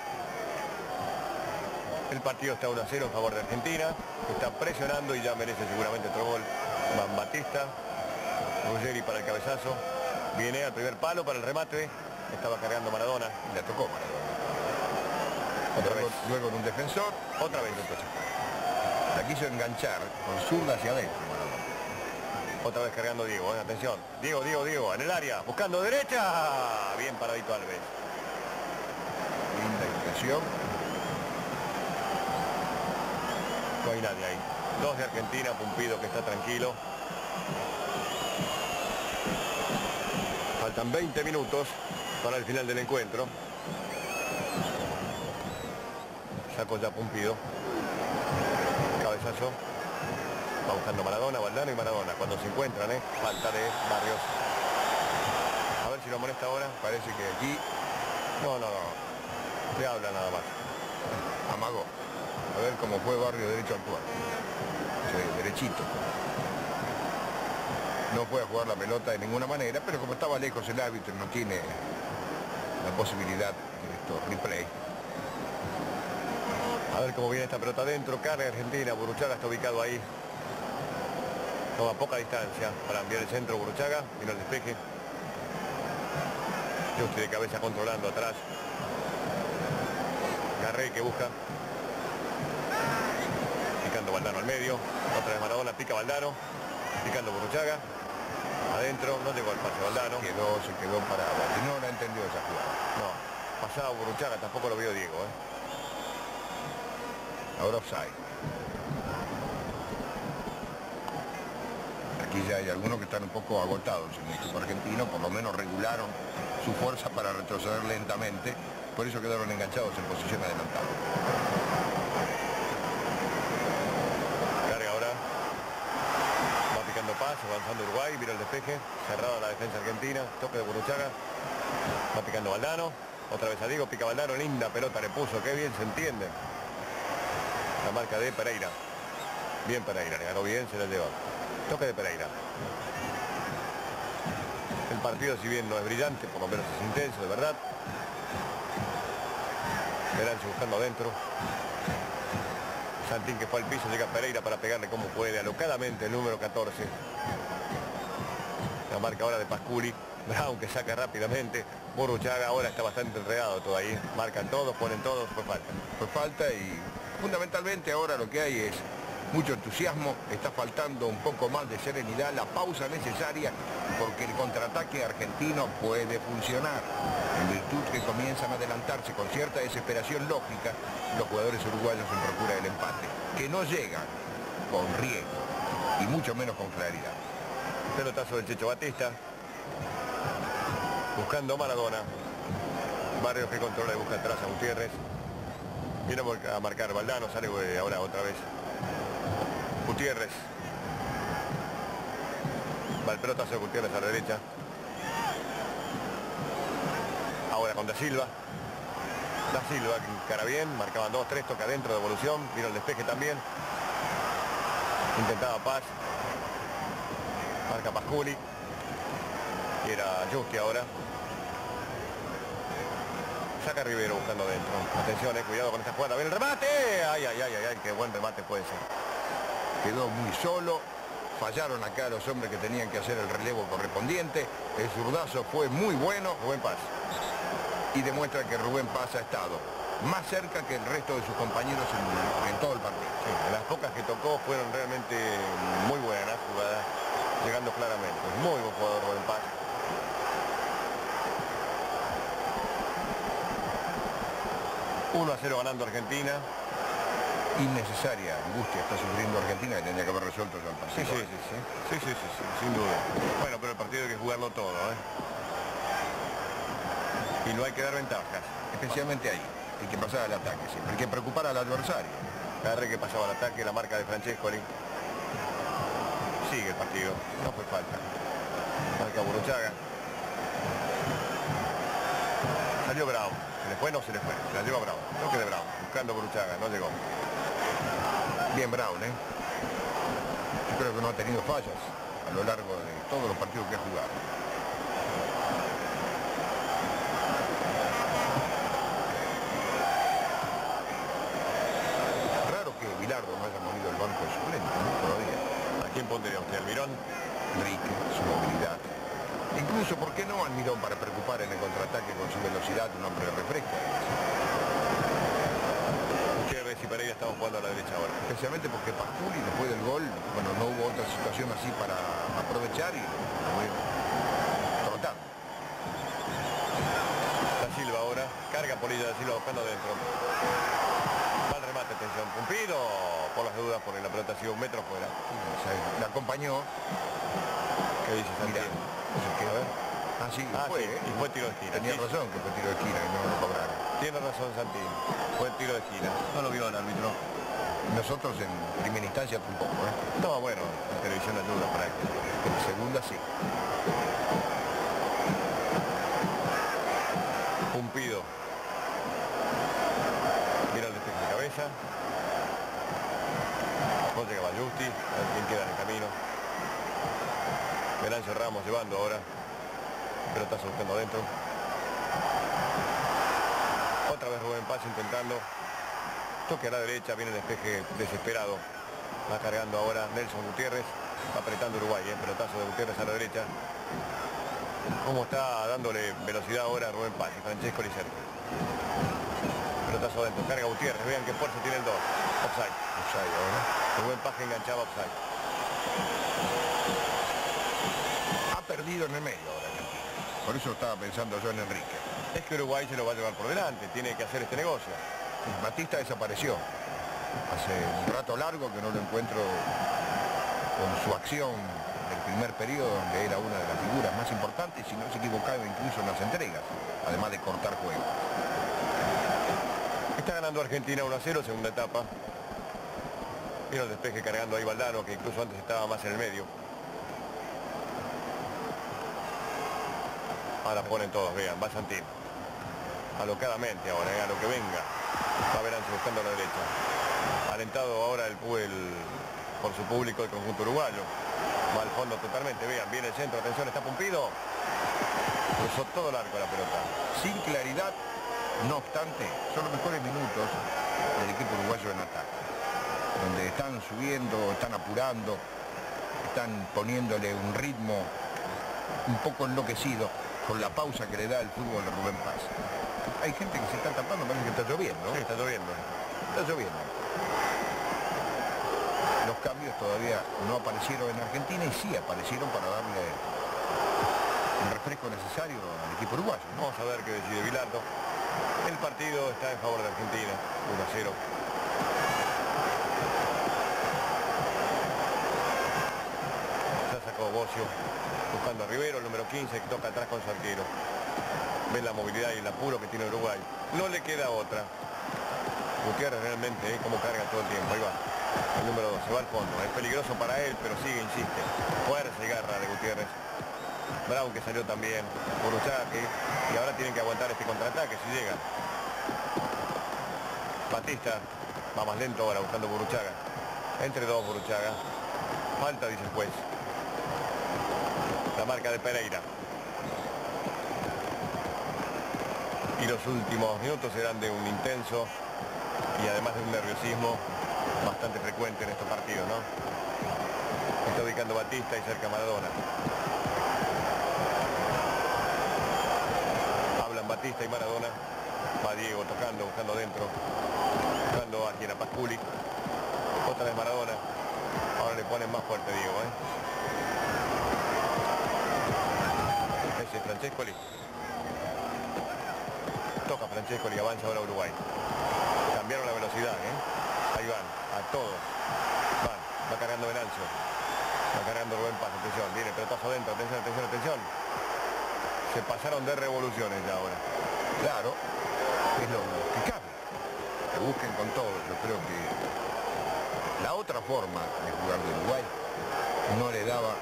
El partido está 1 a 0 en favor de Argentina. Está presionando y ya merece seguramente otro gol. Van Batista. Ruggeri para el cabezazo. Viene al primer palo para el remate. Estaba cargando Maradona. La tocó Maradona. Otra luego, vez. luego en un defensor, Otra vez. la quiso enganchar con zurda hacia adentro Maradona. Otra vez cargando Diego. eh, Atención. Diego, Diego, Diego. En el área. Buscando derecha. Bien paradito Alves. Linda impresión. No nadie ahí. Dos de Argentina, Pumpido que está tranquilo. Faltan 20 minutos para el final del encuentro. Saco ya Pumpido. Cabezazo. Va buscando Maradona, Valdano y Maradona. Cuando se encuentran, ¿eh? Falta de Barrios. A ver si lo molesta ahora. Parece que aquí No, no, no. Le habla nada más. amagó. A ver cómo fue Barrio derecho al cuarto. Sí, derechito. No a jugar la pelota de ninguna manera, pero como estaba lejos el árbitro no tiene la posibilidad de estos replay. A ver cómo viene esta pelota adentro. Carga Argentina. Buruchaga está ubicado ahí. Toma poca distancia para enviar el centro. Buruchaga. Vino el despeje. Justi de cabeza controlando atrás. Garrey que busca. Valdano al medio. Otra vez Maradona. Pica Valdano. Picando Buruchaga. Adentro. No llegó al pase Valdano. Quedó, se quedó parado. No la entendió esa jugada. No. Pasaba Buruchaga. Tampoco lo vio Diego. ¿eh? Ahora offside. Aquí ya hay algunos que están un poco agotados en el equipo argentino, por lo menos regularon su fuerza para retroceder lentamente, por eso quedaron enganchados en posición adelantada. Carga ahora. Va picando paz, avanzando Uruguay, mira el despeje. Cerrada la defensa argentina. Toque de Buruchaga. Va picando Valdano. Otra vez a Diego, pica Valdano. Linda pelota le puso. Qué bien se entiende. La marca de Pereira. Bien Pereira, le ganó bien, se la lleva. Toque de Pereira. El partido, si bien no es brillante, por lo menos es intenso, de verdad. Perancho buscando adentro. Santín que fue al piso, llega Pereira para pegarle como puede, alocadamente el número 14. La marca ahora de Pasculi. Brown que saca rápidamente. Burruchaga ahora está bastante enredado todo ahí. Marcan todos, ponen todos, fue falta. Fue falta y fundamentalmente ahora lo que hay es mucho entusiasmo, está faltando un poco más de serenidad, la pausa necesaria porque el contraataque argentino puede funcionar. En virtud que comienzan a adelantarse con cierta desesperación lógica los jugadores uruguayos en procura del empate, que no llegan con riesgo y mucho menos con claridad. Pelotazo del Checho Batista. Buscando Maradona. Barrios que controla y busca atrás a Gutiérrez. Viene a marcar Valdano, sale eh, ahora otra vez. Gutiérrez. Va el pelotazo Gutiérrez a la derecha. Ahora con Da Silva. Da Silva cara bien, marcaban dos, tres, toca adentro, devolución, vino el despeje también. Intentaba Paz. Marca Pasculi. Era Justi ahora. Saca Rivero buscando adentro. Atención, eh, cuidado con esta jugada. ¡Ven el remate! ¡Ay, ay, ay, ay! ay ¡Qué buen remate puede ser! Quedó muy solo. Fallaron acá los hombres que tenían que hacer el relevo correspondiente. El zurdazo fue muy bueno. Buen Paz. Y demuestra que Rubén Paz ha estado más cerca que el resto de sus compañeros en, todo el partido. las pocas que tocó fueron realmente muy buenas jugadas, llegando claramente. Muy buen jugador Rubén Paz. ...1 a 0 ganando Argentina. Innecesaria angustia está sufriendo Argentina que tenía que haber resuelto ya el partido. Sí, sí, sí, sí, sí, sí, sí, sin duda. Bueno, pero el partido hay que jugarlo todo, ¿eh? Y no hay que dar ventajas. Especialmente ahí hay que pasar al ataque siempre, que preocupar al adversario. Agarre que pasaba al ataque, la marca de Francescoli. Sigue el partido, no fue falta. Marca Buruchaga. Salió Brown. ¿Se le fue? No se le fue. Se la lleva Brown. No quede Brown. Buscando Buruchaga, no llegó. Bien Brown, ¿eh? Yo creo que no ha tenido fallas a lo largo de todos los partidos que ha jugado. Pondría usted? ¿Almirón? Enrique, su movilidad. Incluso, ¿por qué no Almirón para preocupar en el contraataque con su velocidad, un hombre de refresco? Gutiérrez y Pereira estamos jugando a la derecha ahora. Especialmente porque Pasculi, después del gol, bueno, no hubo otra situación así para aprovechar y trotando. Da Silva ahora, carga Polilla Da Silva buscando adentro. Mal remate, atención. Cumplido por las dudas porque la pelota ha sido un metro fuera. La acompañó. ¿Qué dice Santiago? ver. Ah, sí, ah, fue, y fue tiro de esquina. Tenía razón que fue tiro de esquina y no lo cobraron. Tiene razón Santín. Fue tiro de esquina. No lo vio el árbitro. Nosotros en primera instancia tampoco, ¿eh? No, bueno, en televisión ayuda para esto. En segunda sí. Pumpido. Mira el despeje de cabeza. Justi, a ver queda en el camino. Melancio Ramos llevando ahora. está buscando adentro. Otra vez Rubén Paz intentando. Toque a la derecha, viene el despeje desesperado. Va cargando ahora Nelson Gutiérrez. Va apretando Uruguay, ¿eh? pelotazo de Gutiérrez a la derecha. Cómo está dándole velocidad ahora Rubén Paz y Francesco Licerco. Pelotazo adentro, carga Gutiérrez, vean qué fuerza tiene el 2. Offside. Offside ahora. El buen paje enganchaba offside. Ha perdido en el medio ahora Por eso estaba pensando yo en Enrique. Es que Uruguay se lo va a llevar por delante, tiene que hacer este negocio. Batista desapareció. Hace un rato largo que no lo encuentro con su acción del primer periodo, donde era una de las figuras más importantes, si no se equivocaba incluso en las entregas, además de cortar juego. Está ganando Argentina 1 a 0, segunda etapa. Vino el despeje cargando ahí Valdano, que incluso antes estaba más en el medio. Ahora ponen todos, vean, va Santín. Alocadamente ahora, eh, a lo que venga. Va Verance buscando a la derecha. Alentado ahora el, el, por su público el conjunto uruguayo. Va al fondo totalmente, vean, viene el centro, atención, está Pumpido. Cruzó todo el arco la pelota. Sin claridad, no obstante, son los mejores minutos del equipo uruguayo en ataque donde están subiendo, están apurando, están poniéndole un ritmo un poco enloquecido con la pausa que le da el fútbol de Rubén Paz. Hay gente que se está tapando, parece que está lloviendo. Sí, está lloviendo. Está lloviendo. Los cambios todavía no aparecieron en Argentina y sí aparecieron para darle un refresco necesario al equipo uruguayo. Vamos a ver qué decide Bilardo. El partido está en favor de Argentina, 1 a 0. buscando a Rivero, el número 15, que toca atrás con su arquero. ven la movilidad y el apuro que tiene Uruguay. No le queda otra. Gutiérrez realmente, ¿eh? como carga todo el tiempo. Ahí va. El número 2, se va al fondo. Es peligroso para él, pero sigue, insiste. Fuerza y garra de Gutiérrez. Brown que salió también. Uruchaque. Y ahora tienen que aguantar este contraataque si llega. Batista va más lento ahora buscando Buruchaga. Entre dos Buruchaga. Falta, dice el juez. La marca de Pereira. Y los últimos minutos serán de un intenso y además de un nerviosismo bastante frecuente en estos partidos, ¿no? Está ubicando Batista y cerca Maradona. Y Maradona. Va Diego tocando, buscando adentro. Buscando a quien a Pasculi. Otra vez Maradona. Ahora le ponen más fuerte Diego, ¿eh? Ese es Francescoli. Toca Francescoli, avanza ahora Uruguay. Cambiaron la velocidad, ¿eh? Ahí van, a todos. Van, va cargando Venancio. Va cargando Rubén Paz, atención, viene pelotazo adentro, atención, atención, atención. Se pasaron de revoluciones ya ahora. Claro, es lo que cabe. Que busquen con todo. Yo creo que la otra forma de jugar de Uruguay no le daba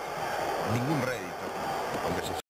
ningún rédito.